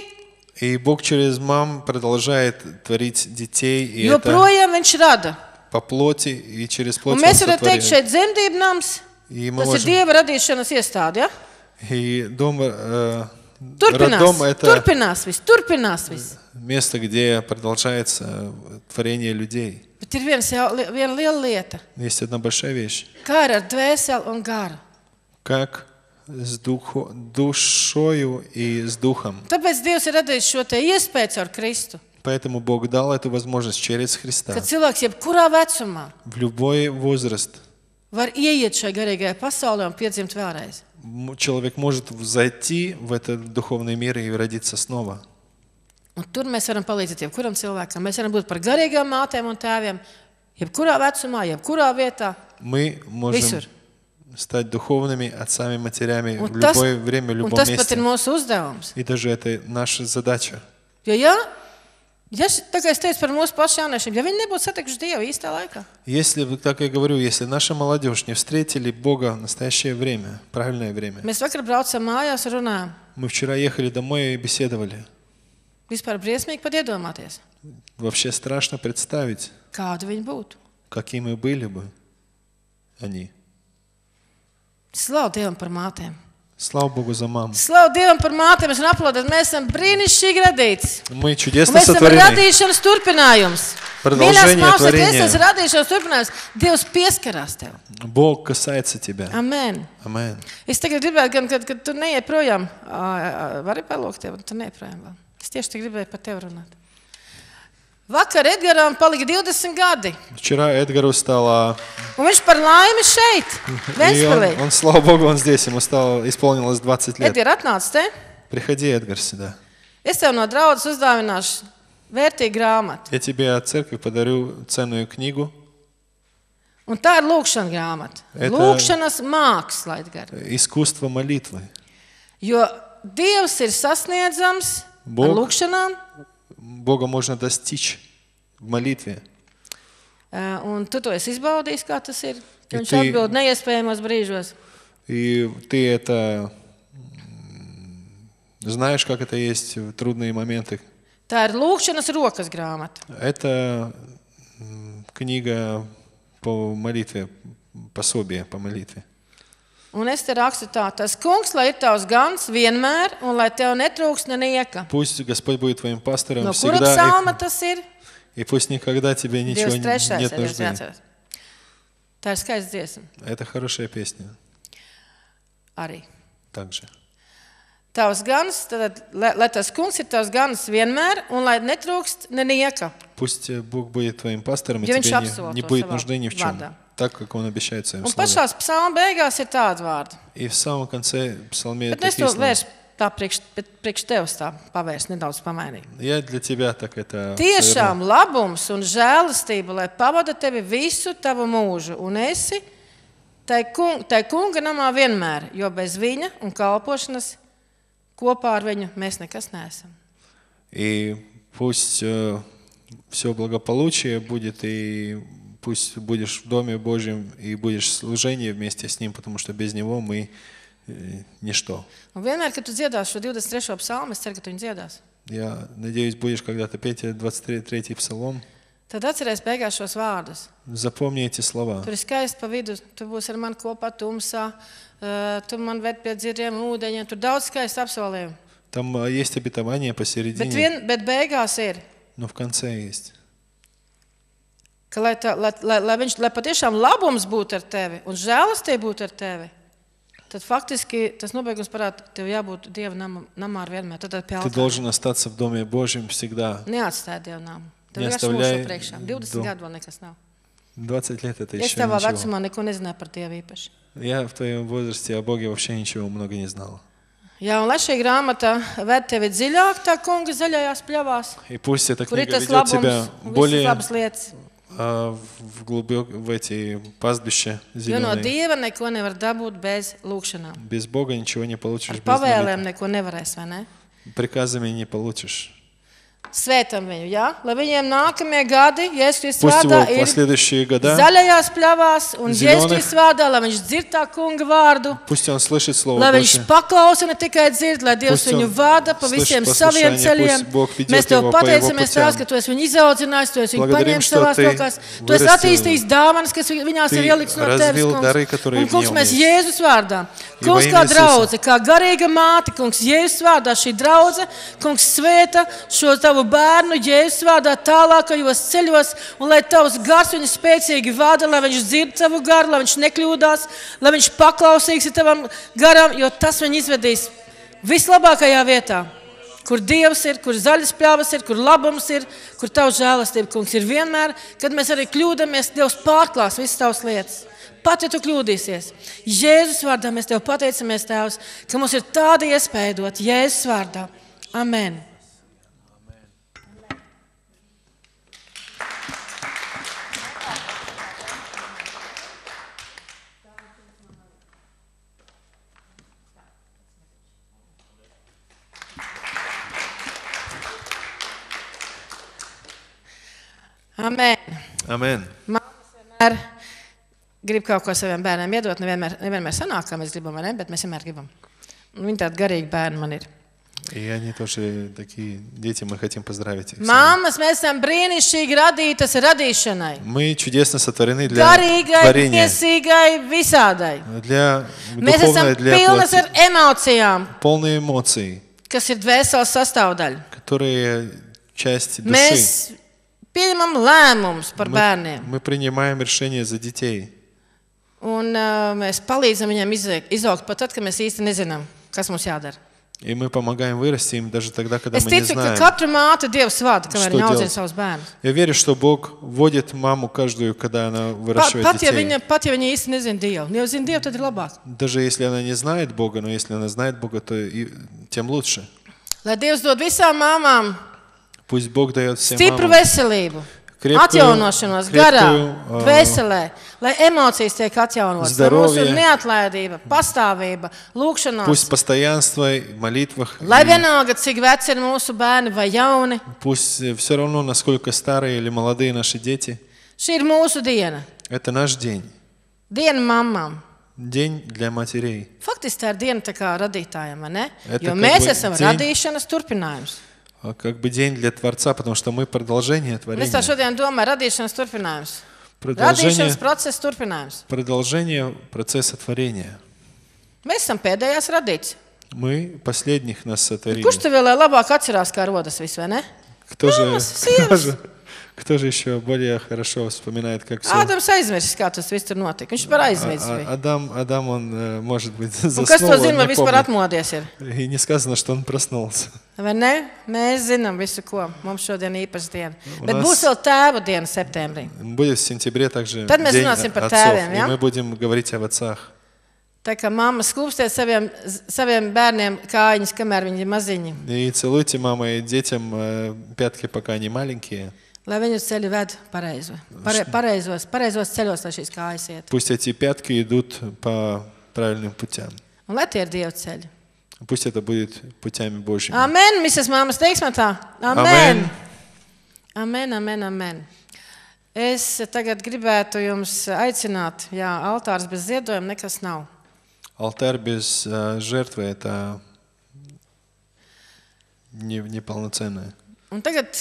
И Бог через мам продолжает творить детей, и это joprojām viņš rada. по плоти и через Un плоть Он mēs varam teikt, сотворяет. šeit dzemdību nams, И мы tas ir можем... Dieva radīšanas iestāde. Ja? И дом, э, Turpinās, роддом – это turpinās viss, turpinās viss. место, где продолжается творение людей. Bet ir viens jau, li- viena liela lieta. Есть одна большая вещь. Kā ir ar dvēseli un garu? Как с духу, душою и с духом. Tāpēc Dievs ir radījis šo te iespēju ar Kristu. Поэтому Бог дал эту возможность через Христа. Ka cilvēks jebkurā vecumā В любой возраст var ieiet šajā garīgajā pasaulē un piedzimt vēlreiz. м- человек может зайти в этот духовный мир и родиться снова. Un tur mēs varam palīdzēt jebkuram cilvēkam. Mēs varam būt par garīgām mātēm un tēviem, jebkurā vecumā, jebkurā vietā. Мы можем Visur. Стать духовными отцами, матерями Un в tas, любое время, в любом tas месте. uzdevums. И даже это наша задача. Ja, ja š- tā kā es teicu par mūsu pašu jauniešiem, ja viņi nebūtu satikuši Dievu īstā laikā, Если, так я говорю, если наша молодежь не встретили Бога в настоящее время, правильное время. mēs vakar braucām mājās un runājām. Мы вчера ехали домой и беседовали. Vispār briesmīgi pat iedomāties, Вообще страшно представить, kādi viņi būtu. какими были бы они. Slavu Dievam par mātēm. Слава Богу за маму. Slavu Dievam par mātēm. Mēs varam aplaudēt. Mēs esam brīnišķīgi radīti. Мы Un чудесно Mēs esam сотворены. radīšanas turpinājums. Продолжение Mīļās māsas, es творения. esmu radīšanas turpinājums. Dievs pieskarās tev. Бог касается тебя. Amen. Amen. Es tagad gribētu, gan, kad, kad tu neiet projām, ā, ā, vari palūgt tevi, un tu neiet projām vēl. Es tieši te gribēju par tevi runāt. Vakar Edgaram palika 20 gadi, Вчера Эдгару стало... un viņš par laimi šeit, И Ventspilī. он, он, слава Богу, он здесь. Ему стало, исполнилось 20 лет. Edgar atnāc te. Приходи, Эдгар, сюда. Es tev no draudzes uzdāvināšu vērtīgu grāmatu. Я тебе от церкви подарю ценную книгу. Un tā ir lūkšana grāmata. Это- Lūkšanas māksla, Edgar. Искусство молитвы. Jo Dievs ir sasniedzams ar Bog- lūkšanām, Бога можно достичь в молитве. un tu to esi izbaudījis, kā tas ir. Ja Viņš tu- atbild neiespējamos brīžos. И ты это знаешь, как это есть в трудные моменты. Tā ir lūkšanas rokas grāmata. Это книга по молитве, пособие по молитве. Un es te rakstu tā, tas kungs, lai ir tavs gans vienmēr, un lai tev netrūks nenieka. Пусть Господь будет твоим пастором No kura всегда, psalma tas ir? и, и пусть никогда тебе ничего 23. нет ja es нужды. neatceros. Tā ir skaista dziesma Это хорошая песня arī. также. Tavs gans, tad, lai, lai tas kungs ir tavs gans vienmēr, un lai netrūkst nenieka. Пусть э, Бог будет твоим пастором, и Ja viņš тебе apsola не, не to будет savā нужды ни в чем, vārdā. так, как Он обещает в своем Un слове. pašā psalma beigās ir tāda vārda. И в самом конце псалме Bet nu es такие to слова. vēršu tā priekš, bet priekš tevis tā pavērst nedaudz pamainīt. Я для тебя так это Tiešām labums un žēlastība, lai pavada tevi visu tavu mūžu, un esi tai, kung, tai kunga namā vienmēr, jo bez viņa un kalpošanas kopā ar viņu mēs nekas neesam. И пусть все благополучие будет, и пусть будешь в Доме Божьем и будешь в служении вместе с Ним, потому что без Него мы э, ничто. Un vienmēr, kad tu dziedāsi šo 23. psalmu, es ceru, ka tu viņu dziedāsi. Я надеюсь, будешь когда-то петь этот 23 псалом. Tad atcerēs beigās šos vārdus. Запомни эти слова. Tur ir skaisti pa vidu, tu būsi ar mani kopā tumsā, eh, tu man ved pie dzirdiem ūdeņiem, tur daudz skaisti apsolījumi. Там а, есть обетование Bet, посередине, vien, bet beigās ir, но в конце есть. ka lai, tā, lai, lai, lai, viņš, lai patiešām labums būtu ar tevi un žēlastība būtu ar tevi, tad faktiski tas nobeigums parāda, tev jābūt Dieva namam, namā ar vienmēr. Tad pie Ты altāra. должен остаться в Доме Божьем всегда. Neatstāj Dievu namu. Tev Не vienkārši оставляй mūžu priekšā. 20 дом. gadu vēl nekas nav. 20 лет это Es еще tavā ничего. vecumā neko nezināju par Dievu īpaši. Я в твоем возрасте о Боге вообще ничего много не знал. Jā, un lai šī grāmata ved tevi dziļāk, tā kunga zaļajās pļavās, И пусть эта kur ir книга tas ведет тебя labums un visas более labas lietas. а, в глубок в эти пастбища Jo no зеленые. Dieva neko nevar dabūt без lūkšanām. Без Бога ничего не Ar получишь, без pavēlēm молитвы. neko nevarēs, vai ne? Приказами не получишь. Svētam viņu, ja? lai viņiem nākamie gadi, Jēzus Kristus Пусть его vārdā, ir последующие года, zaļajās pļavās un Ziedonis. Jēzus Kristus vārdā, lai viņš dzird tā kunga vārdu. пусть он слышит Слово Lai viņš Божье. paklausa, ne tikai dzird, lai Dievs Pust viņu un vada pa слышит visiem послушание, saviem ceļiem. pust Bog ведет Mēs tev его по его pateicamies, путям. Tēvs, ka tu esi viņu izaudzinājis, tu esi viņu Благодарим, paņēmis что savās ты rokās. Tu esi вырастил attīstījis dāvanas, kas viņās Ты ir ielikts no tevis, развил kungs. дары, которые Un, в kungs, нем mēs есть. Jēzus vārdā. Kungs, kā draudze, kā garīga māte, kungs, Jēzus vārdā šī draudze, kungs, svēta šo tavu bērnu, Jēzus vārdā tālākajos ceļos, un lai tavs gars viņu spēcīgi vada, lai viņš dzird savu garu, lai viņš nekļūdās, lai viņš paklausīgs ir tavam garam, jo tas viņu izvedīs vislabākajā vietā kur dievs ir, kur zaļas pļāvas ir, kur labums ir, kur tavs žēlastība, kungs, ir vienmēr, kad mēs arī kļūdāmies, Dievs pārklās visas tavas lietas. Pat ja tu kļūdīsies, Jēzus vārdā mēs tev pateicamies, Tēvs, ka mums ir tāda iespēja dot Jēzus vārdā. Amen. Amen. Amen. Māmas vienmēr grib kaut ko saviem bērniem iedot. Nevienmēr, nevienmēr sanāk, kā mēs gribam, vai ne? bet mēs vienmēr gribam. Un viņi tādi garīgi bērni man ir. И они тоже такие дети, мы хотим поздравить их. всегда. Māmas, mēs esam brīnišķīgi radītas radīšanai. Мы чудесно сотворены для Garīgai, творения, tiesīgai, visādai. для Mēs esam духовной, для pilnas плоти, ar emocijām, полные эмоции, kas ir dvēseles sastāvdaļa. которые часть души. Mēs pieņemam lēmumus par Мы, bērniem, мы принимаем решения за детей. un uh, mēs palīdzam viņiem izaugt, izaugt pat tad, kad mēs īsti nezinām, kas mums jādara. И мы помогаем вырасти им даже тогда, когда Es мы не ticu, ka знаем. katra māte Dievs vada, kamēr Что viņa audzina делать? savus bērnus. Я верю, что Бог вводит маму каждую, когда она Pat, выращивает pat, ja детей. viņa, pat ja viņa īsti nezina Dievu, ja zina Dievu, tad ir labāk. Даже если она не знает Бога, но если она знает Бога, то и тем лучше. Lai Dievs dod visām māmām Пусть Бог дает всем stipru мамам veselību, Krepkую- atjaunošanos garā, krepkую, ā, dvēselē, lai emocijas tiek atjaunotas, lai Здоровье. mums ir neatlaidība, pastāvība, lūkšanās. Пусть постоянство в молитвах, Lai и vienalga, cik veci ir mūsu bērni vai jauni, пусть все равно, насколько старые или молодые наши дети, šī ir mūsu diena. это наш день. Diena mamām. День для матерей. Faktiski tā ir diena tā kā radītājiem, vai ne? Это Jo как mēs бы esam день- radīšanas turpinājums. А Как бы день для Творца, потому что мы продолжение Mēs tā творения. šodien domājam, radīšanas turpinājums. Продолжение, Radīšanas procesa turpinājums. продолжение процесса творения. Mēs esam pēdējās radīts. Мы последних нас сотворили. Kurš tev vēl labāk atcerās, kā rodas viss, vai ne? Кто же, Мамас, кто sievas. же, кто же еще более хорошо вспоминает, как все? Ādams aizmirsis, kā tas viss tur notika. Viņš par aizmirsis. bija. Адам, Адам, он, э, может быть, Un kas заснул, to он zina, vai не vispār помнит. atmodies? Ir? И не сказано, что он проснулся. Vai ne? Mēs zinām visu, ko mums šodien ir īpaša diena. Un Bet es- būs vēl tēva diena septembrī. Будет в сентябре также Tad mēs день runāsim par отцов, tēviem, и ja? мы будем говорить об отцах. Tā kā mamma skūpstē saviem, saviem bērniem kājiņas, kamēr viņi ir maziņi, И целуйте, мама, и детям э, пятки, пока они маленькие. lai viņus ceļu ved pareizo. Pare, pareizos, pareizos ceļos, lai šīs kājas iet. Пусть эти пятки идут по правильным путям. Un lai tie ir Dieva ceļi. Pусть это будет путями Божьими. Amen, visas mammas teiksmē tā. Amen. Amen, amen, amen. Es tagad gribētu jums aicināt, jā, altārs bez ziedojuma nekas nav. Алтарь без э, жертвы – это не, неполноценное. Un tagad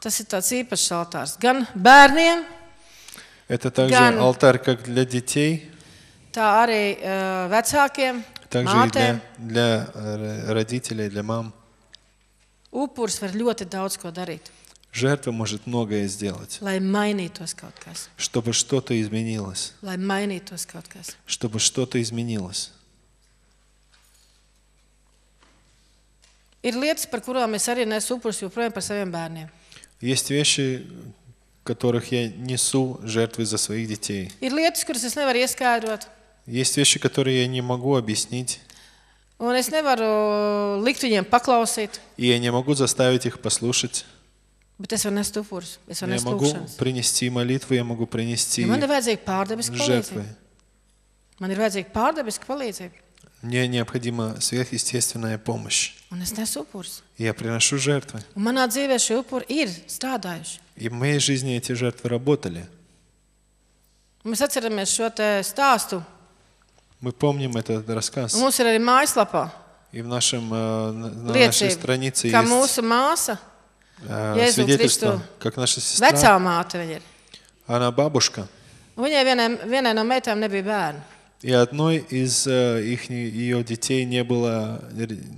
tas ir tāds īpašs altārs. Gan bērniem, Это также Ган. алтарь как для детей, tā arī uh, vecākiem, также и mātēm. для, для э, родителей, для мам. Upurs var ļoti daudz ko darīt, Жертва может многое сделать, lai mainītos kaut kas. чтобы что-то изменилось, Lai mainītos kaut kas. чтобы что-то изменилось. Ir lietas, par kurām es arī nesu upurs joprojām par saviem bērniem. Есть вещи, которых я несу жертвы за своих детей. Ir lietas, kuras es nevaru ieskaidrot, Есть вещи, которые я не могу объяснить, un es nevaru likt viņiem paklausīt, и я не могу заставить их послушать. bet es varu nest upurus, es varu Я nest могу lūgšanas. принести молитву, я могу принести Ja man ir vajadzīga pārdabiska жертвы. palīdzība. Man ir vajadzīga pārdabiska palīdzība. Мне необходима сверхъестественная помощь. Un es nesu upurus. И Я приношу жертвы. Un manā dzīvē šie upuri ir strādājuši. И в моей жизни эти жертвы работали. Mēs atceramies šo te stāstu. Мы помним этот рассказ. Un mums ir arī mājaslapā И в нашем, э, на на нашей странице ka есть mūsu māsa, э, Jēzu свидетельство, как наша сестра, vecā māte, viņa ir. она бабушка. Viņai vienai, vienai no meitām nebija bērnu. И одной из э, их, ее детей не было,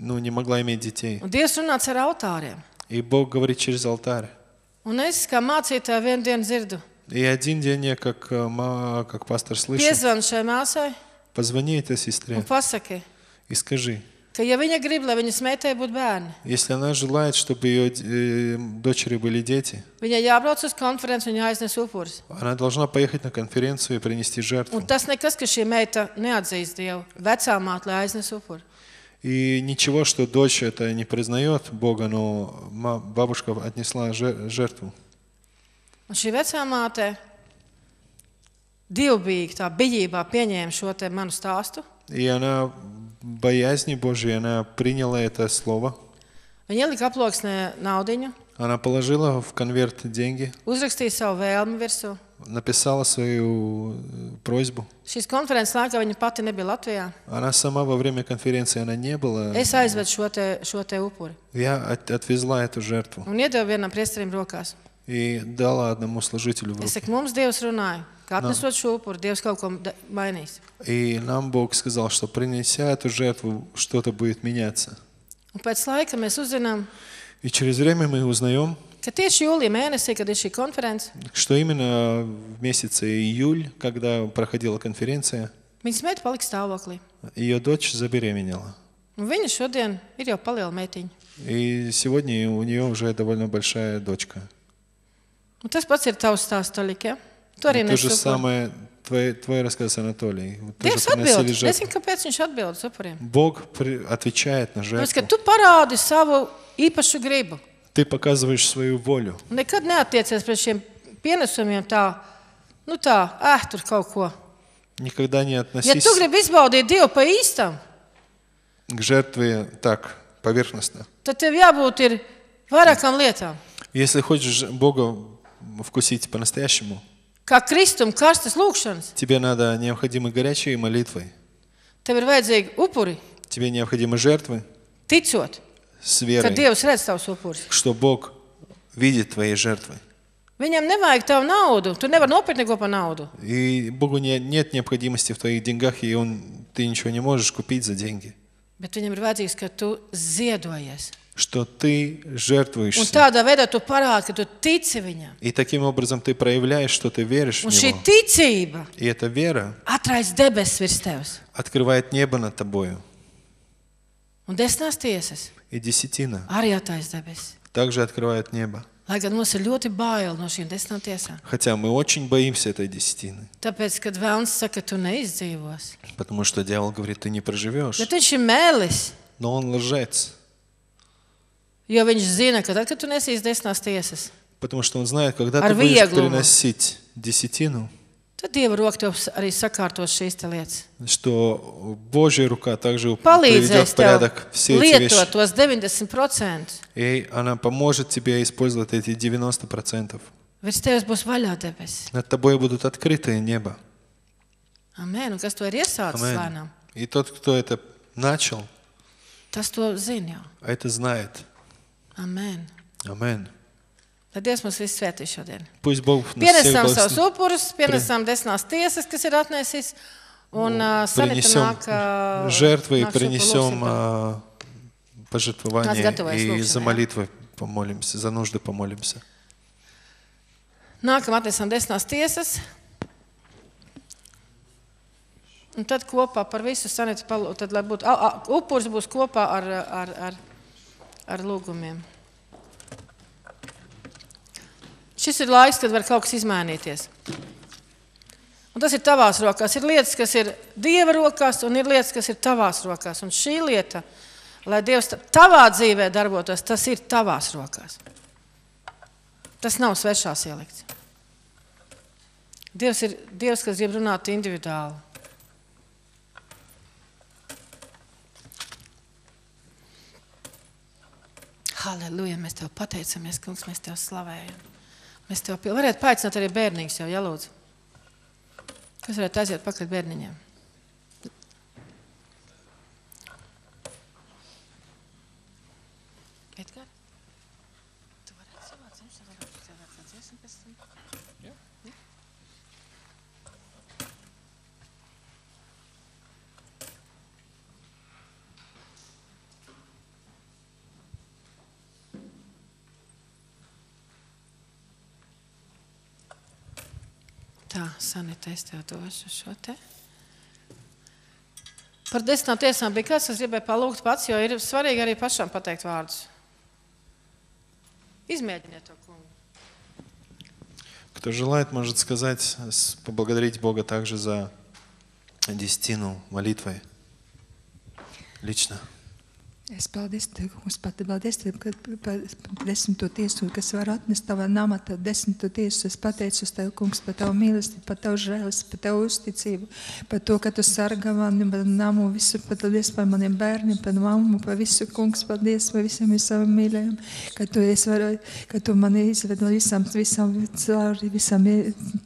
ну, не могла иметь детей. Un Dievs runāts ar altāriem. И Бог говорит через алтарь. Un es kā mācītāja vienu dienu dzirdu, И один день я, как, э, ма- как пастор, слышу, piezvanu šai māsai позвони этой un сестре pasaki, и скажи, ka ja viņa grib, lai viņas meitai būtu bērni, если она желает, чтобы ее э, дочери были дети, viņai jābrauc uz konferenci un jāiznes upuris. она должна поехать на конференцию и принести жертву. Un tas nekas, ka šī meita neatzīst Dievu. Vecā māte, lai aiznes upuri. И ничего, что дочь это не признает Бога, но ма- бабушка отнесла же- жертву. Un šī vecā māte divbijīgi, tā bijībā pieņēma šo te manu stāstu. И она в боязни Божьей, она приняла это слово, Viņa ielika aploksnē naudiņu, она положила в конверт деньги, uzrakstīja savu vēlmi virsū. написала свою э, просьбу. Šīs konferences laikā viņa pati nebija Latvijā. Она сама во время конференции, она не была. Es aizvedu šo te, šo te upuri Я от- отвезла эту жертву un iedevu vienam priesterim rokās. и dала одному служителю в Es руки. saku, mums Dievs runāja, Upuri, Dievs kaut ko da- mainīs. И нам Бог сказал, что принеся эту жертву, что-то будет меняться. И через время мы узнаем, ka tieši jūlijā mēnesī, kad ir šī konference, что именно в месяце июль, когда проходила конференция, viņas meita palika stāvoklī. ее дочь забеременела. Un viņa šodien ir jau paliela meitiņa. И сегодня у нее уже довольно большая дочка. Un tas pats ir tavs stāsts, Tolik. Ja? Tu arī И то же nesu upuri. самое, твой, твой рассказ, Анатолий. Вы тоже Dievs приносили atbild. жертву. Nezinu, kāpēc viņš atbild uz upuriem. Бог при- отвечает на Tāpēc, ka жертву. tu parādi savu īpašu gribu. Ты показываешь свою волю. Un Nekad neatiecies pret šiem pienesumiem tā, nu tā, eh, tur kaut ko. Никогда не Ja относись tu gribi izbaudīt Dievu pa īstam, к жертве так, поверхностно. tad tev jābūt ir vairākām lietām. Если хочешь Бога вкусить по-настоящему, Kā kristuma karstas lūkšanas, тебе надо необходимы горячие молитвы, tev ir vajadzīgi upuri, тебе необходимы жертвы ticot, с ka верой, Dievs redz tavus upurus. что Бог видит твои жертвы. Viņam nevajag tavu naudu, tu nevari nopirkt neko par naudu. И Богу не- нет необходимости в твоих деньгах, и он, ты ничего не можешь купить за деньги. Bet viņam ir vajadzīgs, ka tu ziedojies. Что ты Un жертвуешься. tādā veidā tu parādi, ka tu tici viņam. И таким образом ты проявляешь, что ты веришь в Un šī Него. ticība И эта вера atraisa debesis virs tevis. открывает небо над тобою. Un desmitās tiesas И десятина arī attaisa debesis. также открывает небо. Lai gan mums ir ļoti bail no šīm desmitām tiesām. Хотя мы очень боимся этой десятины. Tāpēc, kad vēlams saka, ka tu neizdzīvosi, Потому что дьявол говорит, ты не проживешь. bet viņš ir mēlis. Но он лжец. Jo viņš zina, ka tad, kad tu nesīs desmitās tiesas, Потому что он знает, когда Ar ты будешь vieglumu. приносить десятину, tad Dieva roka tev arī sakārtos šīs te lietas. что Божья рука также приведет Palīdzēs в tev порядок все эти вещи. lietot tos 90%. И она поможет тебе использовать эти 90%. Virs tevis būs vaļā debesis. Над тобой будут открытое небо. Amen. Un kas to ir iesācis Amen. lēnām, И тот, кто это начал, tas to zina jau. это знает. Amen. Amen. Lai Dievs mums visus svētī šodien. Пусть Бог нас всех Pienesam savus благословит. upurus, pienesam desmitās tiesas, kas ir atnesis. Un uh, sanita Принесем nāk, ā, жертвы и nāk šurp принесем lūksim par- а, Нас пожертвования готовое и слушание, за да? молитвы помолимся, за нужды помолимся. Nākam atnesam desmitās tiesas. Un tad kopā par visu sanītu, tad, lai būtu, a, a, upuris būs kopā ar, ar, ar, ar lūgumiem. Šis ir laiks, kad var kaut kas izmainīties. Un tas ir tavās rokās. Ir lietas, kas ir Dieva rokās, un ir lietas, kas ir tavās rokās. Un šī lieta, lai Dievs ta- tavā dzīvē darbotos, tas ir tavās rokās. Tas nav svešās ielikts. Dievs ir Dievs, kas grib runāt individuāli. Halleluja, mēs tev pateicamies, kungs, mēs tev slavējam. Mēs tev pil... varētu paaicināt arī bērnīgus jau, ja lūdzu. Kas varētu aiziet pakaļ bērniņiem? Es tev došu šo te. Par desmitām tiesām bija kāds, kas gribēja palūgt pats, jo ir svarīgi arī pašam pateikt vārdus. Измерение такое. Кто желает, может сказать, поблагодарить Бога также за десятину молитвой. Лично. Es paldies Tev, kungs, pat paldies Tev, ka par desmito tiesu, kas var atnest Tavā namā, tad desmito tiesu. Es pateicu Tev, kungs, par Tavu mīlestību, par Tavu žēlis, par Tavu uzticību, par to, ka Tu sargā mani, par namu, visu, paldies par maniem bērniem, par mammu, par visu, kungs, paldies par visiem saviem mīļajiem, ka Tu, es varu, ka tu mani izved no visam, visam, cauri visam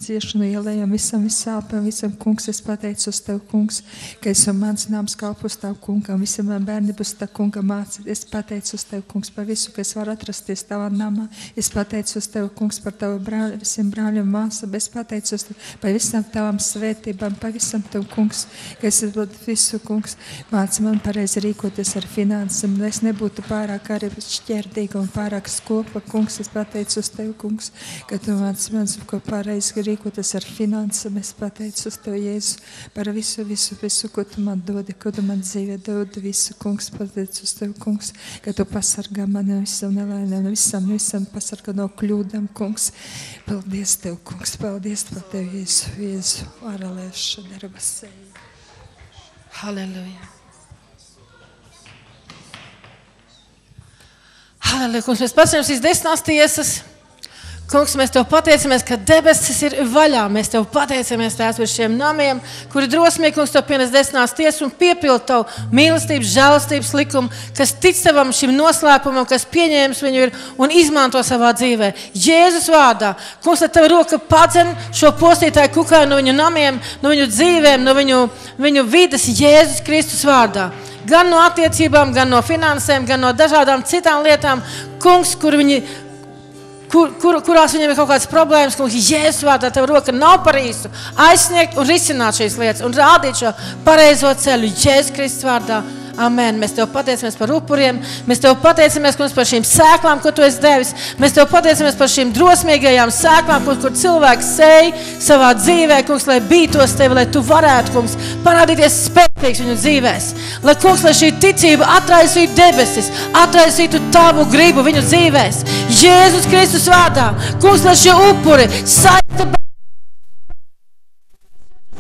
ciešanu ielējām, visam visāpam, visam, kungs, es pateicu Tev, kungs, ka esmu mans nams kalpus Tavu kungam, visam man bērni būs tā kunga mācīt. Es pateicu uz Tevi, kungs, par visu, kas var atrasties Tavā namā. Es pateicu uz Tevi, kungs, par Tavu brāli, visiem brāļiem māsām. Es pateicu uz Tevi par visām Tavām svētībām, par visam Tev, kungs, ka es varu visu, kungs, māci man pareizi rīkoties ar finansēm, es nebūtu pārāk arī šķērdīga un pārāk skopa, kungs. Es pateicu uz Tevi, kungs, ka Tu māci man, ko pareizi rīkoties ar finansēm. Es pateicu uz Tevi, Jēzu, par visu, visu, visu, ko Tu man dodi, ko Tu man dzīvē dodi, visu, kungs, pateicu uz Tevi, kungs, ka Tu pasargā mani no visam nelaimēm, no visam, no visam pasargā no kļūdām, kungs. Paldies Tev, kungs, paldies par Tevi, Jēzu, Jēzu, aralēšu darba seju. Halleluja. Halleluja. Kungs, mēs šīs desmitās tiesas. Kungs, mēs tev pateicamies, ka debesis ir vaļā. Mēs tev pateicamies tās par šiem namiem, kuri drosmīgi, kungs, tev pienes desmitās tiesas un piepilda tavu mīlestības, žēlastības likumu, kas tic tavam šim noslēpumam, kas pieņēmis viņu ir un izmanto savā dzīvē. Jēzus vārdā, kungs, lai tava roka padzen šo postītāju kukāju no viņu namiem, no viņu dzīvēm, no viņu, viņu vidas Jēzus Kristus vārdā. Gan no attiecībām, gan no finansēm, gan no dažādām citām lietām, kungs, kur viņi kur, kur, kurās viņam ir kaut kādas problēmas, ka Jēzus vārdā tev roka nav par īsu aizsniegt un risināt šīs lietas un rādīt šo pareizo ceļu Jēzus Kristus vārdā. Amen. Mēs tev pateicamies par upuriem, mēs tev pateicamies kungs, par šīm sēklām, ko tu esi devis. Mēs tev pateicamies par šīm drosmīgajām sēklām, kur, kur cilvēks sēž savā dzīvē, kungs, lai bītos tevi, lai tu varētu kungs, parādīties spēcīgs viņu dzīvēs. Lai, kungs, lai šī ticība atraisītu debesis, atraisītu tavu gribu viņu dzīvēs. Jēzus Kristus vārdā, kungs, lai šie upuri saista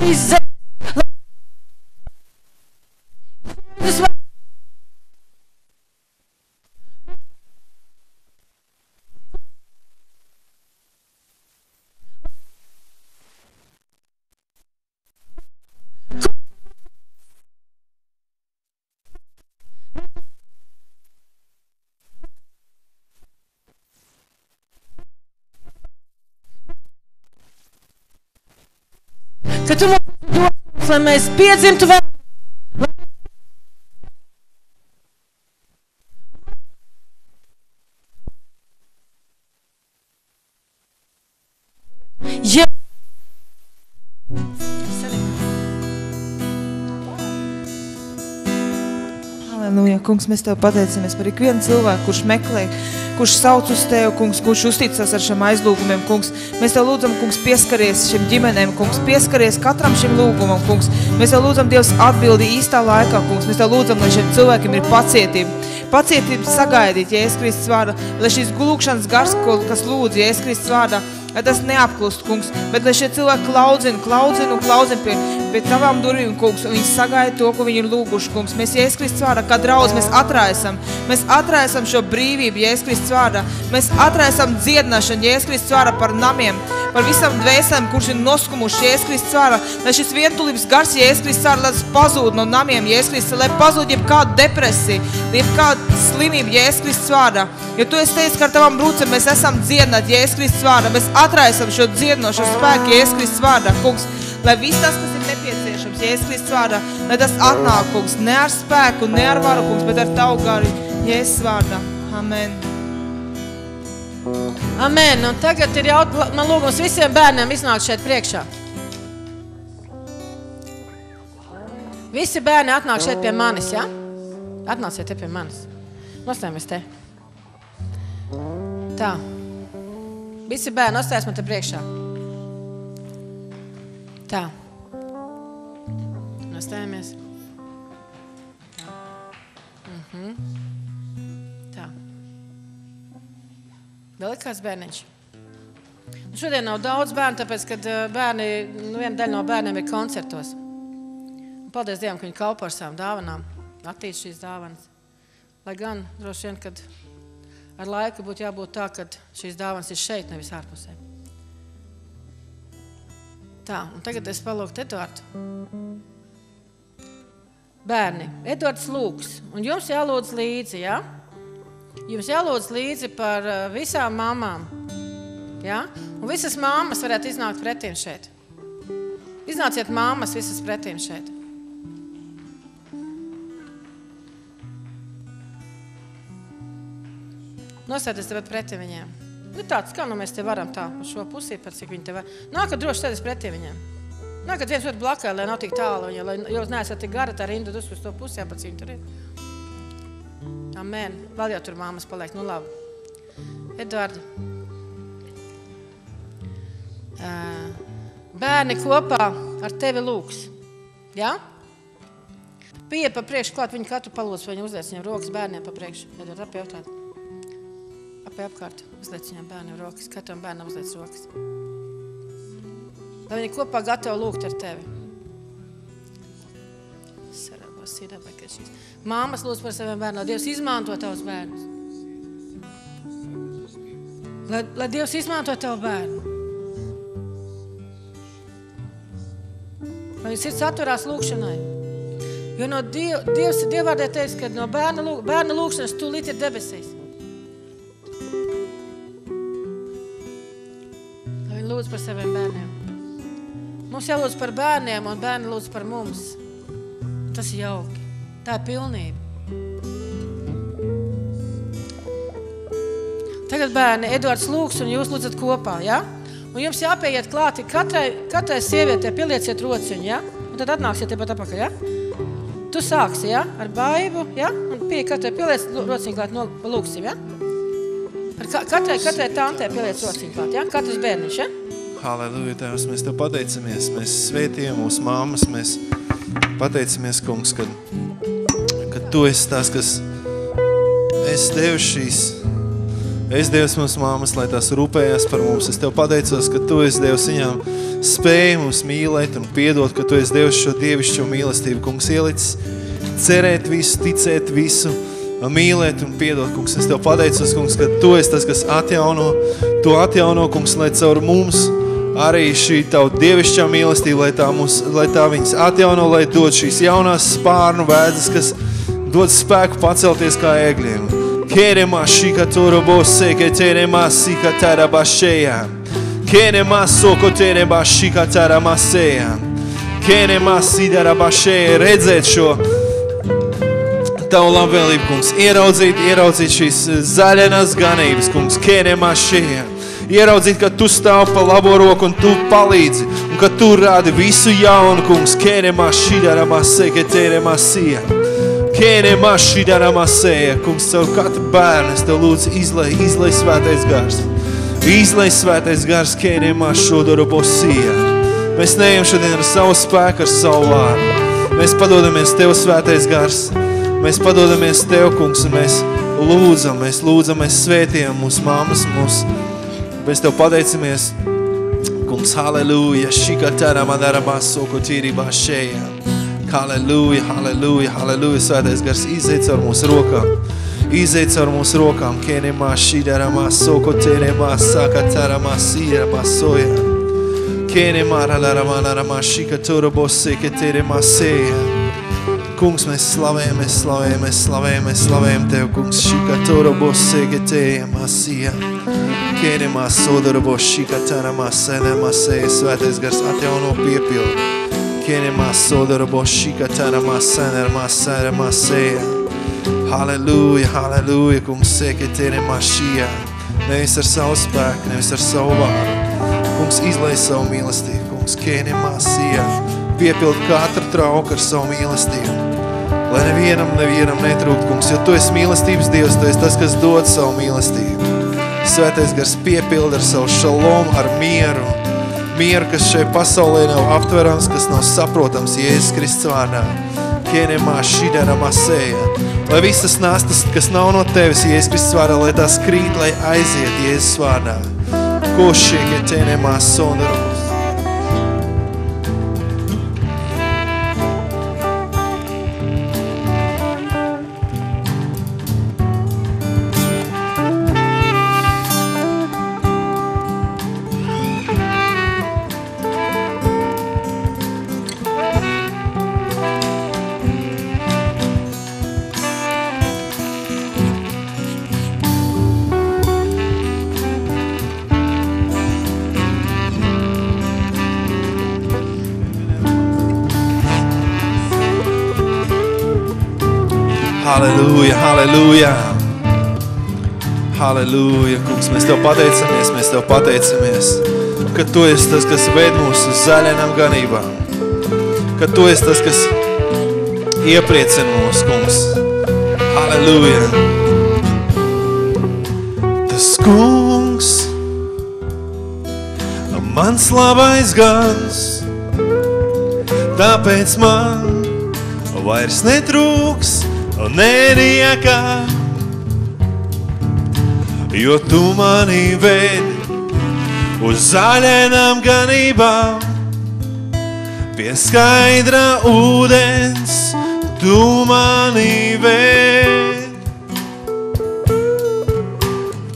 šīs zemes. Lai Jēzus vārdā ka tu mums dod, lai mēs piedzimtu vēl. Kungs, mēs tev pateicamies par ikvienu cilvēku, kurš meklē, kurš sauc uz tevi, kungs, kurš uzticas ar šiem aizlūgumiem, kungs. Mēs tev lūdzam, kungs, pieskaries šim ģimenēm, kungs, pieskaries katram šim lūgumam, kungs. Mēs tev lūdzam, Dievs, atbildi īstā laikā, kungs. Mēs tev lūdzam, lai šiem cilvēkiem ir pacietība. Pacietība sagaidīt, ja es Kristus vārdā, lai šīs gulūkšanas gars, kas lūdz, ja es Kristus vārdā, lai tas neapklust, kungs, bet lai šie cilvēki klaudzina, klaudzina un klaudzina pie, pie tavām durvīm, kungs, un viņi sagaida to, ko viņi ir lūguši, kungs. Mēs, Jēzus Kristus vārdā, kā draudz, mēs atraisam, mēs atraisam šo brīvību, Jēzus Kristus vārdā, mēs atraisam dziedināšanu, Jēzus Kristus vārdā par namiem, par visām dvēselēm, kurš ir noskumuši Jēzus Kristus vārdā. Lai šis vientulības gars Jēzus Kristus vārdā, lai pazūd no namiem Jēzus Kristus, lai pazūd jebkāda depresija, jebkāda slimība Jēzus Kristus vārdā. Jo tu esi teicis, ka ar tavām brūcēm mēs esam dziedināti Jēzus Kristus vārdā. Mēs atraisam šo dziedinošo spēku Jēzus Kristus vārdā, kungs. Lai viss tas, kas ir nepieciešams Jēzus Kristus vārdā, lai tas atnāk, kungs, ne ar spēku, ne ar varu, kungs, bet ar tavu garu Jēzus vārdā. Amen. Amen. Un tagad ir jaut, man lūgums visiem bērniem iznākt šeit priekšā. Visi bērni atnāk šeit pie manis, ja? Atnāciet te pie manis. Nostājamies te. Tā. Visi bērni nostājas man te priekšā. Tā. Nostājamies. Mhm. Tā. Vēl ir kāds bērniņš? Nu, šodien nav daudz bērnu, tāpēc, ka bērni, nu, viena daļa no bērniem ir koncertos. Un paldies Dievam, ka viņi kalpo ar savām dāvanām, attīst šīs dāvanas. Lai gan droši vien, kad ar laiku būtu jābūt tā, ka šīs dāvanas ir šeit, nevis ārpusē. Tā, un tagad es palūgtu Eduardu. Bērni, Edvards lūgs, un jums jālūdz līdzi, ja? Jums jālūdz līdzi par uh, visām mamām. Ja? Un visas mammas varētu iznākt pretim šeit. Iznāciet mammas visas pretim šeit. Nosēties tepat pretī viņiem. Nu, tāds, kā nu mēs te varam tā, uz šo pusi, par cik viņi te var. Nākat droši sēdēs pretī viņiem. Nākat viens otru blakā, lai nav tik tālu viņa, lai jūs neesat tik gara, tā rinda uz to pusē, par cik viņi tur ir. Amen. Vēl jau tur māmas paliek, nu labi. Eduardi. Bērni kopā ar tevi lūgs. Ja? Pieeja pa priekšu klāt, viņi katru palūdz, vai viņi uzliec viņiem rokas bērniem pa priekšu. Eduardi, apjautāt apē apkārt. Uzliec viņam bērnam rokas, katram bērnam uzliec rokas. Lai viņi kopā gatavi lūgt ar tevi. Māmas lūdz par saviem bērniem, lai Dievs izmanto tavus bērnus. Lai, lai Dievs izmanto tavu bērnu. Lai viņš sirds atverās lūkšanai. Jo no Diev, Dievs ir Dievvārdē teicis, ka no bērna, lūk, bērna lūkšanas tūlīt ir debesīs. lūdz par saviem bērniem. Mums jālūdz par bērniem, un bērni lūdz par mums. Tas ir jauki. Tā ir pilnība. Tagad bērni, Edvards lūgs, un jūs lūdzat kopā. Ja? Un jums jāpieiet klāti katrai, katrai sievietei, pielieciet rociņu, ja? un tad atnāksiet tepat apakaļ. Ja? Tu sāksi ja? ar baibu, ja? un pie katrai pieliec rociņu klāt, lūgsim. Ja? Ar katrai, katrai tantē pieliec rociņu klāt, ja? katrs bērniņš. Ja? Halleluja, Tēvs, mēs Tev pateicamies, mēs svētījam mūsu māmas, mēs pateicamies, kungs, ka, ka Tu esi tās, kas es Tev šīs, es Dievs mūsu māmas, lai tās rūpējās par mums. Es Tev pateicos, ka Tu esi Dievs viņām spēja mums mīlēt un piedot, ka Tu esi Dievs šo dievišķo mīlestību, kungs, ielicis cerēt visu, ticēt visu, mīlēt un piedot, kungs. Es Tev pateicos, kungs, ka Tu esi tas, kas atjauno, Tu atjauno, kungs, lai caur mums arī šī tavu dievišķā mīlestība, lai tā, mums, lai tā viņas atjauno, lai dod šīs jaunās spārnu vēdzas, kas dod spēku pacelties kā ēgļiem. Kerema shika toro bose, ke terema sika tara basheya. Kerema soko terema shika tara maseya. Kerema sidara basheya. Redzēt šo tavu labvēlību, kungs. Ieraudzīt, ieraudzīt šīs zaļenās ganības, kungs. Kerema šeja ieraudzīt, ka tu stāv pa labo roku un tu palīdzi, un ka tu rādi visu jaunu, kungs, kēremā šīdārā sēke tēremā sija. Kēremā šīdārā sēja, kungs, savu katru bērnu, es tev lūdzu izlai, izlai svētais gars. Izlai svētais gars, kēremā šodoro bosija. Mēs neejam šodien ar savu spēku, ar savu vārdu. Mēs padodamies Tev svētais gars. Mēs padodamies Tev, kungs, un mēs lūdzam, mēs lūdzam, mēs svētījam mūsu māmas, mūsu Mēs Tev pateicamies, kungs, halleluja, šikatara madara baso kotīri bašēja. Halleluja, halleluja, halleluja, svētais gars iziet caur mūsu rokām. Iziet caur mūsu rokām, kēnemā šīdarama, soko tēnemā, sakatarama, sīrama, soja. Kēnemā ralarama, larama, šika turabose, ketēremā sēja. Kungs, mēs slavējam, mēs slavējam, mēs slavējam, mēs slavējam Tev, kungs, šika turabose, ketējamā sīja. Kēnemā sodarabos, šika taramā, sēnemā sēja, svētais gars atjauno piepildu. Kēnemā sodarabos, šika taramā, sēnemā, sēnemā sēja. Halleluja, halleluja, kungs, sēka tēne mašījā. Nevis ar savu spēku, nevis ar savu vārdu. Kungs, izlai savu mīlestību, kungs, kēne masījā. Piepild katru trauku ar savu mīlestību. Lai nevienam, nevienam netrūkt, kungs, jo tu esi mīlestības Dievs, tu esi tas, kas dod savu mīlestību. Svētais gars piepild ar savu šalomu, ar mieru. Mieru, kas šeit pasaulē nav aptverams, kas nav saprotams Jēzus Kristus vārdā. Kēnemā šidara masēja. Lai visas nastas, kas nav no tevis, Jēzus Kristus vārdā, lai tās krīt, lai aiziet Jēzus vārdā. Ko šie, ka Halleluja, halleluja. Kungs, mēs Tev pateicamies, mēs Tev pateicamies, ka Tu esi tas, kas ved mūs uz zaļainām ganībām, ka Tu esi tas, kas iepriecina mūs, kungs. Halleluja. Tas kungs, mans labais gans, tāpēc man vairs netrūks neriekā, jo tu mani vedi uz zaļainām ganībām, pie skaidra ūdens tu mani vedi.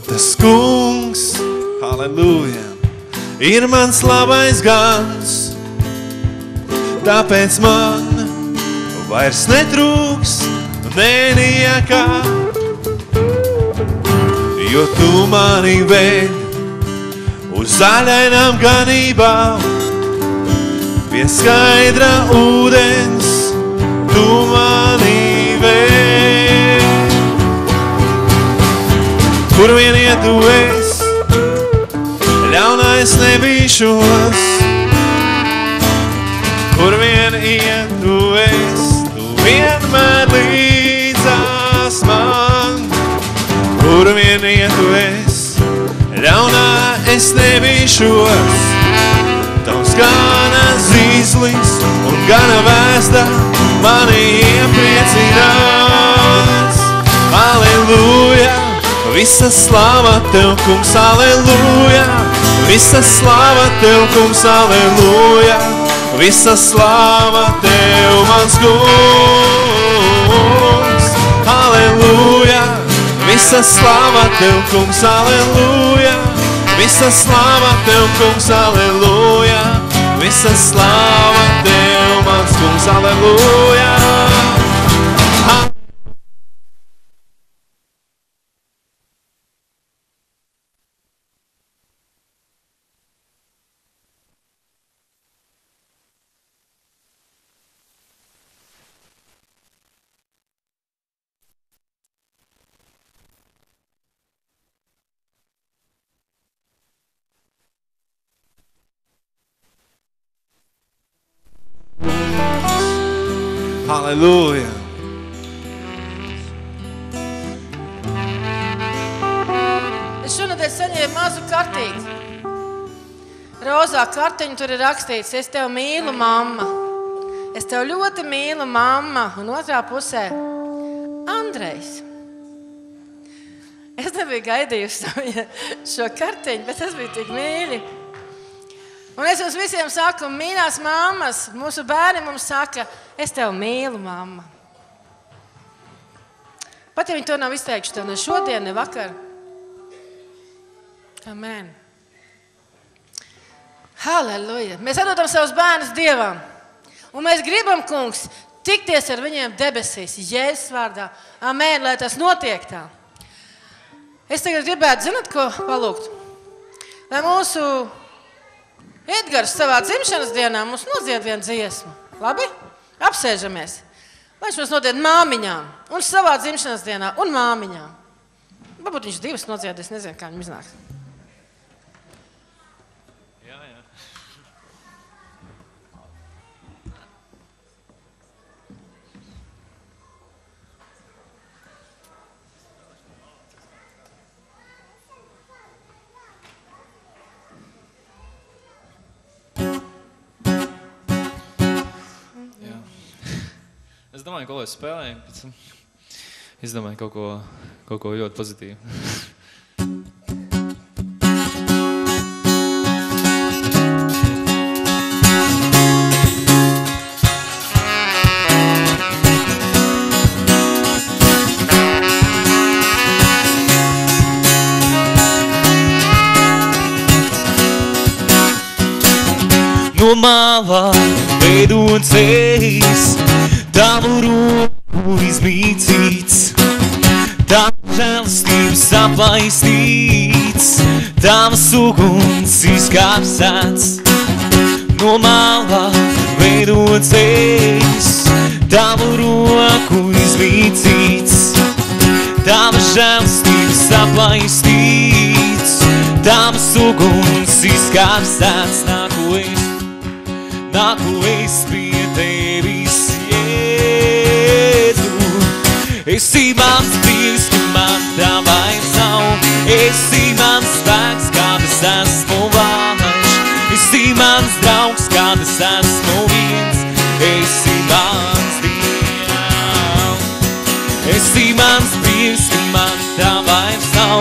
Tas kungs, halleluja, ir mans labais gans, tāpēc man vairs netrūks neniekā, jo tu mani ved uz zaļainām ganībām, pie skaidra ūdens tu mani ved. Kur vien iet tu esi, ļaunais nebīšos, kur vien iet tu esi, tu vienmēr līdzās Kur vien iet tu esi, ļaunā es nebīšos, tavs gana zīslis un gana vēsta mani iepriecinās. Aleluja! Visa slava Tev, kungs, aleluja! Visa slava Tev, kungs, aleluja! Visa slava Tev, mans kungs, aleluja! Visa slava Tev, kungs, aleluja! Visa slava Tev, kungs, aleluja! Visa slava Tev, mans kungs, aleluja! Aleluja! Es šonadēļ saņēmu mazu kartīti. Rozā kartiņu tur ir rakstīts, es tevi mīlu, mamma. Es tevi ļoti mīlu, mamma. Un otrā pusē - Andrejs. Es nebiju gaidījusi šo kartiņu, bet tas bija tik mīļi. Un es jums visiem saku, mīļās mammas, mūsu bērni mums saka, es tevi mīlu, mamma. Pat ja viņi to nav izteikuši tev ne šodien, ne vakar. Amen. Halleluja! Mēs atdodam savus bērnus Dievam. Un mēs gribam, kungs, tikties ar viņiem debesīs, Jēzus vārdā. Amen, lai tas notiek tā. Es tagad gribētu, zināt, ko palūgt? Lai mūsu Edgars savā dzimšanas dienā mums nodzied vienu dziesmu. Labi? Apsēžamies. Lai viņš mums nodied māmiņām, un savā dzimšanas dienā, un māmiņām. Varbūt viņš divas nodziedīs, nezinu, kā viņam iznāks. Jā. Es domāju, ko es spēlēju. pēc tam Es domāju, kaut ko, kaut ko ļoti pozitīvu. No mālā veidot ceļš, tavu roku izmīcīts, tavu žēlstības aplaistīts, tavas uguns izkāpsēts. No mālā veidot ceļš, tavu roku izmīcīts, tavas žēlstības aplaistīts, tavas uguns izkāpsēts. Nāku es, nāku es pie tevis, Jēzu. Esi mans prieks, ka man tā vairs nav. Esi mans spēks, kad es esmu vājš. Esi mans draugs, kad es esmu viens. Esi mans dievs. Esi mans prieks, ka man tā vairs nav.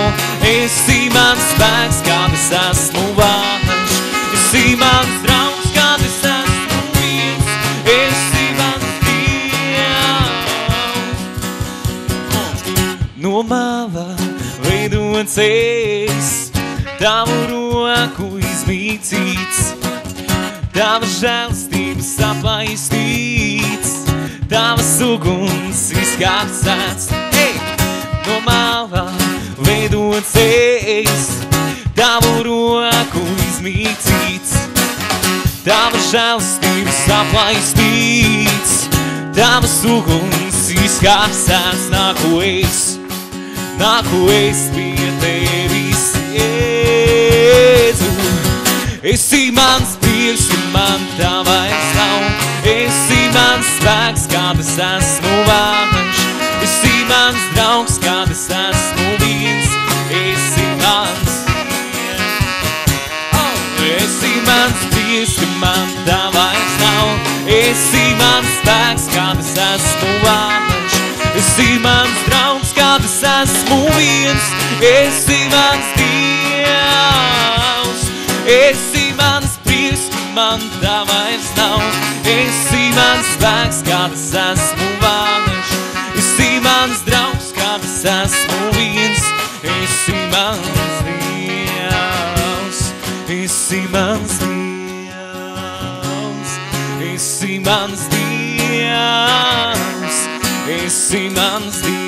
Esi mans spēks, kad es esmu vājš. Esi mans draugs, es, tavu roku izmīcīts, tavas žēlstības aplaistīts, tavas uguns izkāpsēts. Hey! No māla veidots es, tavu roku izmīcīts, tavas žēlstības aplaistīts, tavas uguns izkāpsēts. Nāku es, nāku es pie tevis, Jēzu. Esi mans prieks, un man tā vairs nav. Esi mans spēks, kad es esmu vājš. Esi mans draugs, kad es esmu viens. Esi mans Oh, Esi mans prieks, ka man tā vairs nav. Esi mans spēks, kad es esmu vājš. Esi mans draugs, kad es esmu viens. Esi mans dievs. Esi mans prieks, man tā vairs nav. Esi mans spēks, kad es esmu vājš. Esi mans draugs, kad es esmu viens. Esi mans dievs. Esi mans dievs. Esi mans dievs. Esi mans dievs.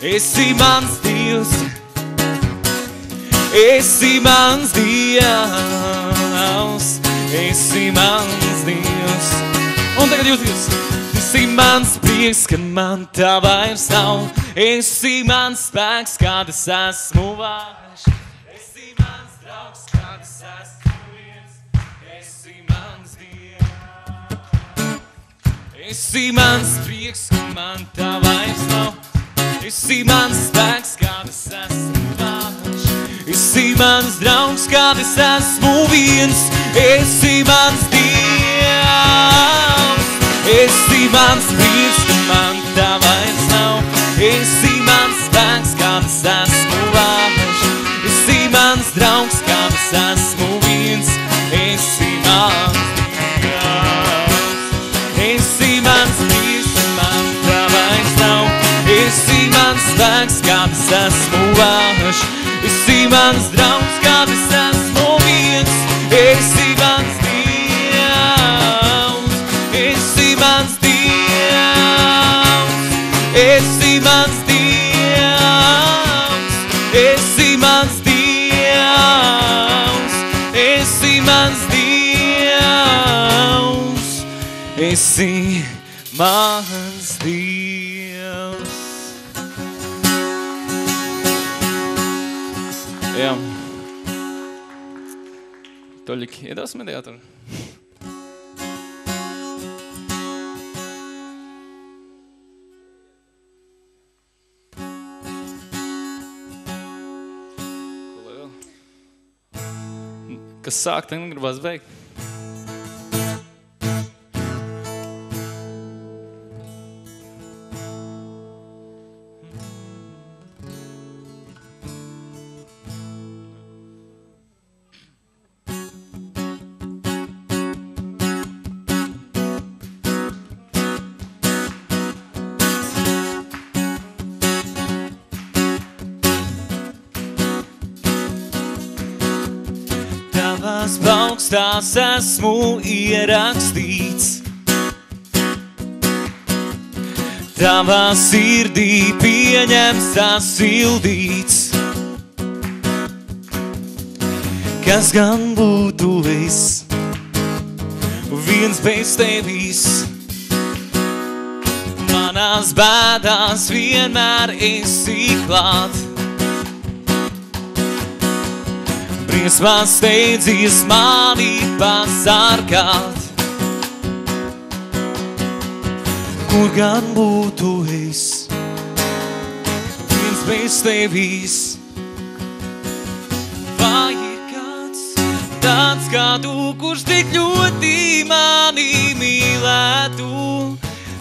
Esi mans dievs. Esi mans dievs. Esi mans dievs. Un tagad jūs divas. Esi mans prieks, ka man tā vairs nav. Esi mans spēks, kad es esmu vājš. Esi mans draugs, kad es esmu viens. Esi mans dievs. Esi mans prieks, ka man tā vairs nav. Esi mans spēks, kad es esmu vājš. Esi mans draugs, kad es esmu viens. Esi mans dievs. Esi mans ka man tā vairs nav. Esi mans spēks, kad es esmu vājš. Esi mans draugs, kad es esmu viens. spēks, kad es esmu vājš. Esi mans draugs, kad es esmu viens. Esi mans dievs, esi mans dievs, esi mans dievs, esi mans dievs, esi mans dievs, esi mans Toļik, iedos mediātoru. Ko lai vēl? Kas sāk, tad negribas beigt. Tavās plaukstās esmu ierakstīts. Tavā sirdī pieņemts tas sildīts. Kas gan būtu es, viens bez tevis. Manās bēdās vienmēr esi klāt. Briesmās steidzies mani pasargāt. Kur gan būtu es, viens bez tevis? Vai ir kāds tāds kā tu, kurš tik ļoti mani mīlētu?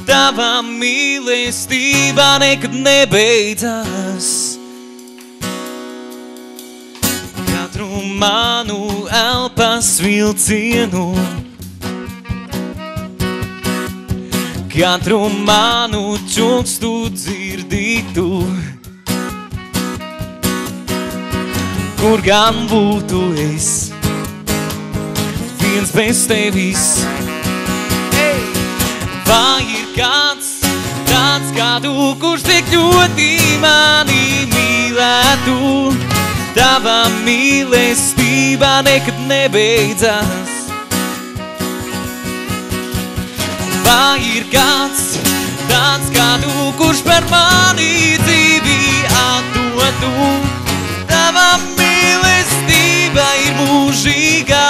Tava mīlestība nekad nebeidzas. Manu elpas vilcienu, katru manu čukstu dzirdītu. Kur gan būtu es, viens bez tevis? Hey! Vai ir kāds tāds kā tu, kurš tik ļoti mani mīlētu? Tava mīlestība nekad nebeidzas. Vai ir kāds tāds kā tu, kurš par mani dzīvi atdotu? Tava mīlestība ir mūžīgā.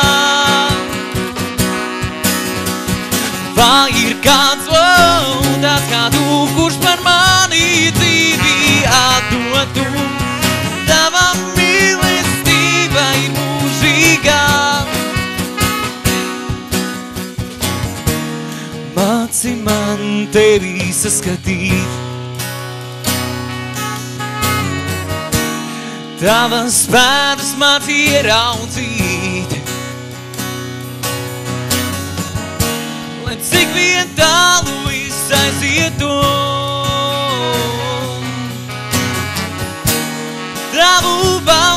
Vai ir kāds oh, tāds kā tu, kurš par mani dzīvi atdotu? Māci man tevi saskatīt. Tavas pēdas māci ieraudzīt. Lai cik vien tālu es aizietu. Tavu balsi,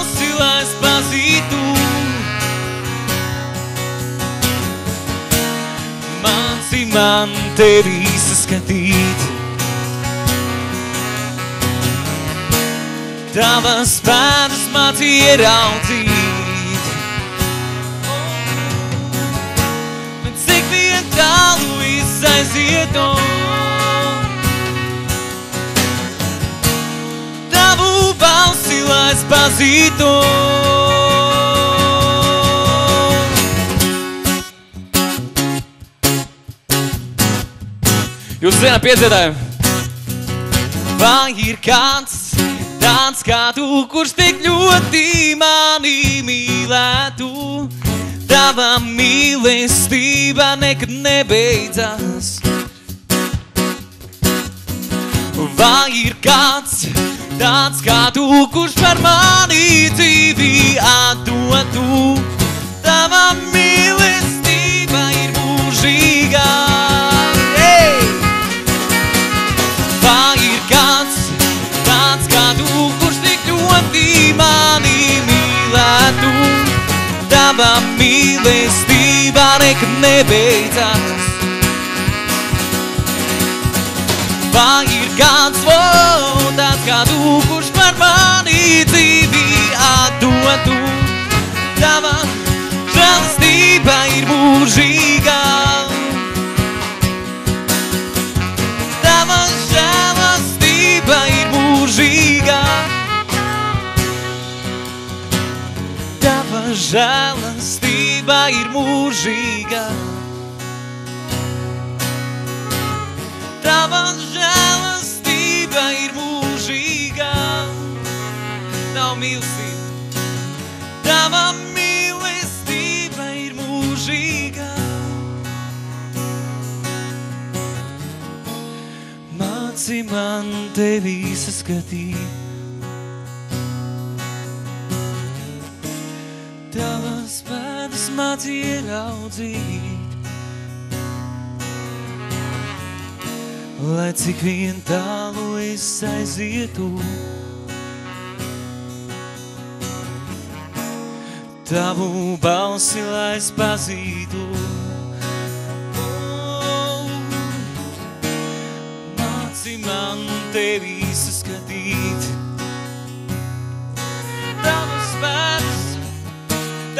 man tevi saskatīt. Tavas pēdas māci ieraudzīt. Bet cik vien tālu es aizietu. Tavu balsi, lai es pazītu. Jūs zināt piedziedājumu? Vai ir kāds tāds kā tu, kurš tik ļoti mani mīlētu? Tava mīlestība nekad nebeidzas. Vai ir kāds tāds kā tu, kurš par mani dzīvi atdotu? Tava mīlestība ir mūžīgā. Mīlestība nekad nebeidzas. Vai ir kāds wow, tāds kā tu, kurš par mani dzīvi atdotu? Tava žēlastība ir mūžīgā. Tava žēlastība ir mūžīgā. Tava žēlastība ir mūžīga. Tava žēlastība ir mūžīga. Nav mīlestība. Tava mīlestība ir mūžīga. Māci man tevi saskatīt. Tavas pēdas māci ieraudzīt, lai cik vien tālu es aizietu. Tavu balsi, lai es pazītu. Māci man tevi saskatīt. Tavas pēdas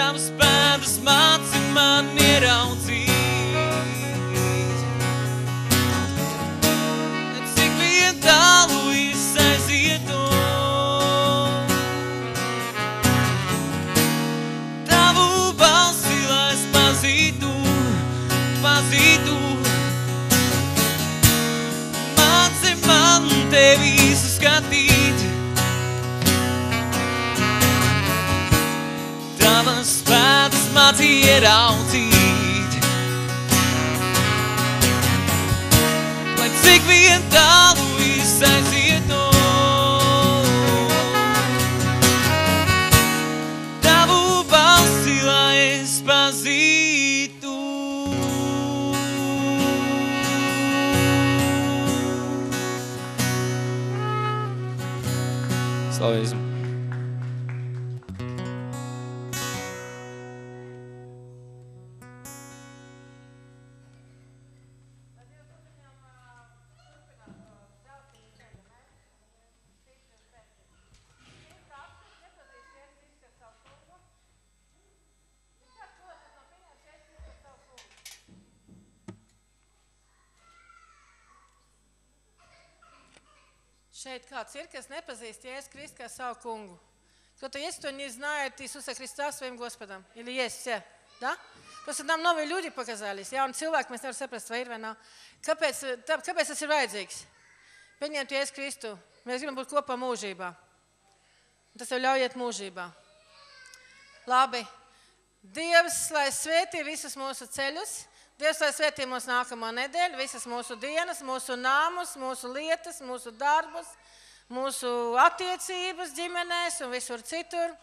Tavs pēdas māci man ieraudzīt. Cik vien tālu es aizietu. Tavu balsi, lai es pazītu, pazītu. Māci man tevi saskatīt. Māci ieraudzīt. Lai cik vien tālu es aizietu. kāds ir, kas nepazīst Jēzus Kristu kā savu kungu. Кто-то есть, кто не знает Иисуса Христа своим Господом? Или есть все? Да? Просто нам новые люди показались. Jauni cilvēki, mēs nevaram saprast, vai ir vai nav. Kāpēc, tā, kāpēc tas ir vajadzīgs? Pieņemt Jēzus Kristu. Mēs gribam būt kopā mūžībā. Un Tas tev ļauj iet mūžībā. Labi. Dievs, lai svētī visus mūsu ceļus. Dievs, lai svētī mūsu nākamo nedēļu, visas mūsu dienas, mūsu nāmus, mūsu lietas, mūsu darbus, mūsu attiecības ģimenēs un visur citur.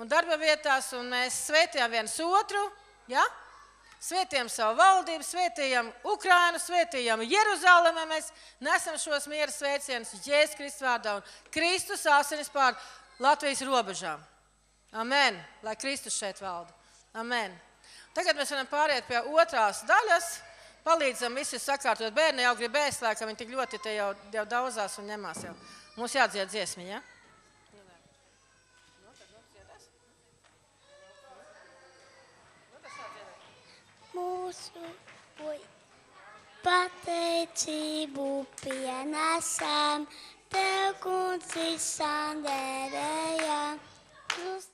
Un darba vietās, un mēs svētījām viens otru. Ja? Svētījām savu valdību, svētījām Ukrainu, svētījām Jeruzalemē. Mēs nesam šos miera sveicienus Jēzus Kristus vārdā un Kristus asinis pār Latvijas robežām. Amen. Lai Kristus šeit valda. Amen. Tagad mēs varam pāriet pie otrās daļas. Palīdzam visi sakārtot. Bērni jau grib ēst, lai viņi tik ļoti te jau, jau daudzās un ņemās. Jau. Mums jādzied dziesmiņa. Ja? mūsu. Pateicību pienesam, tev kungs izsandērējam. Jūs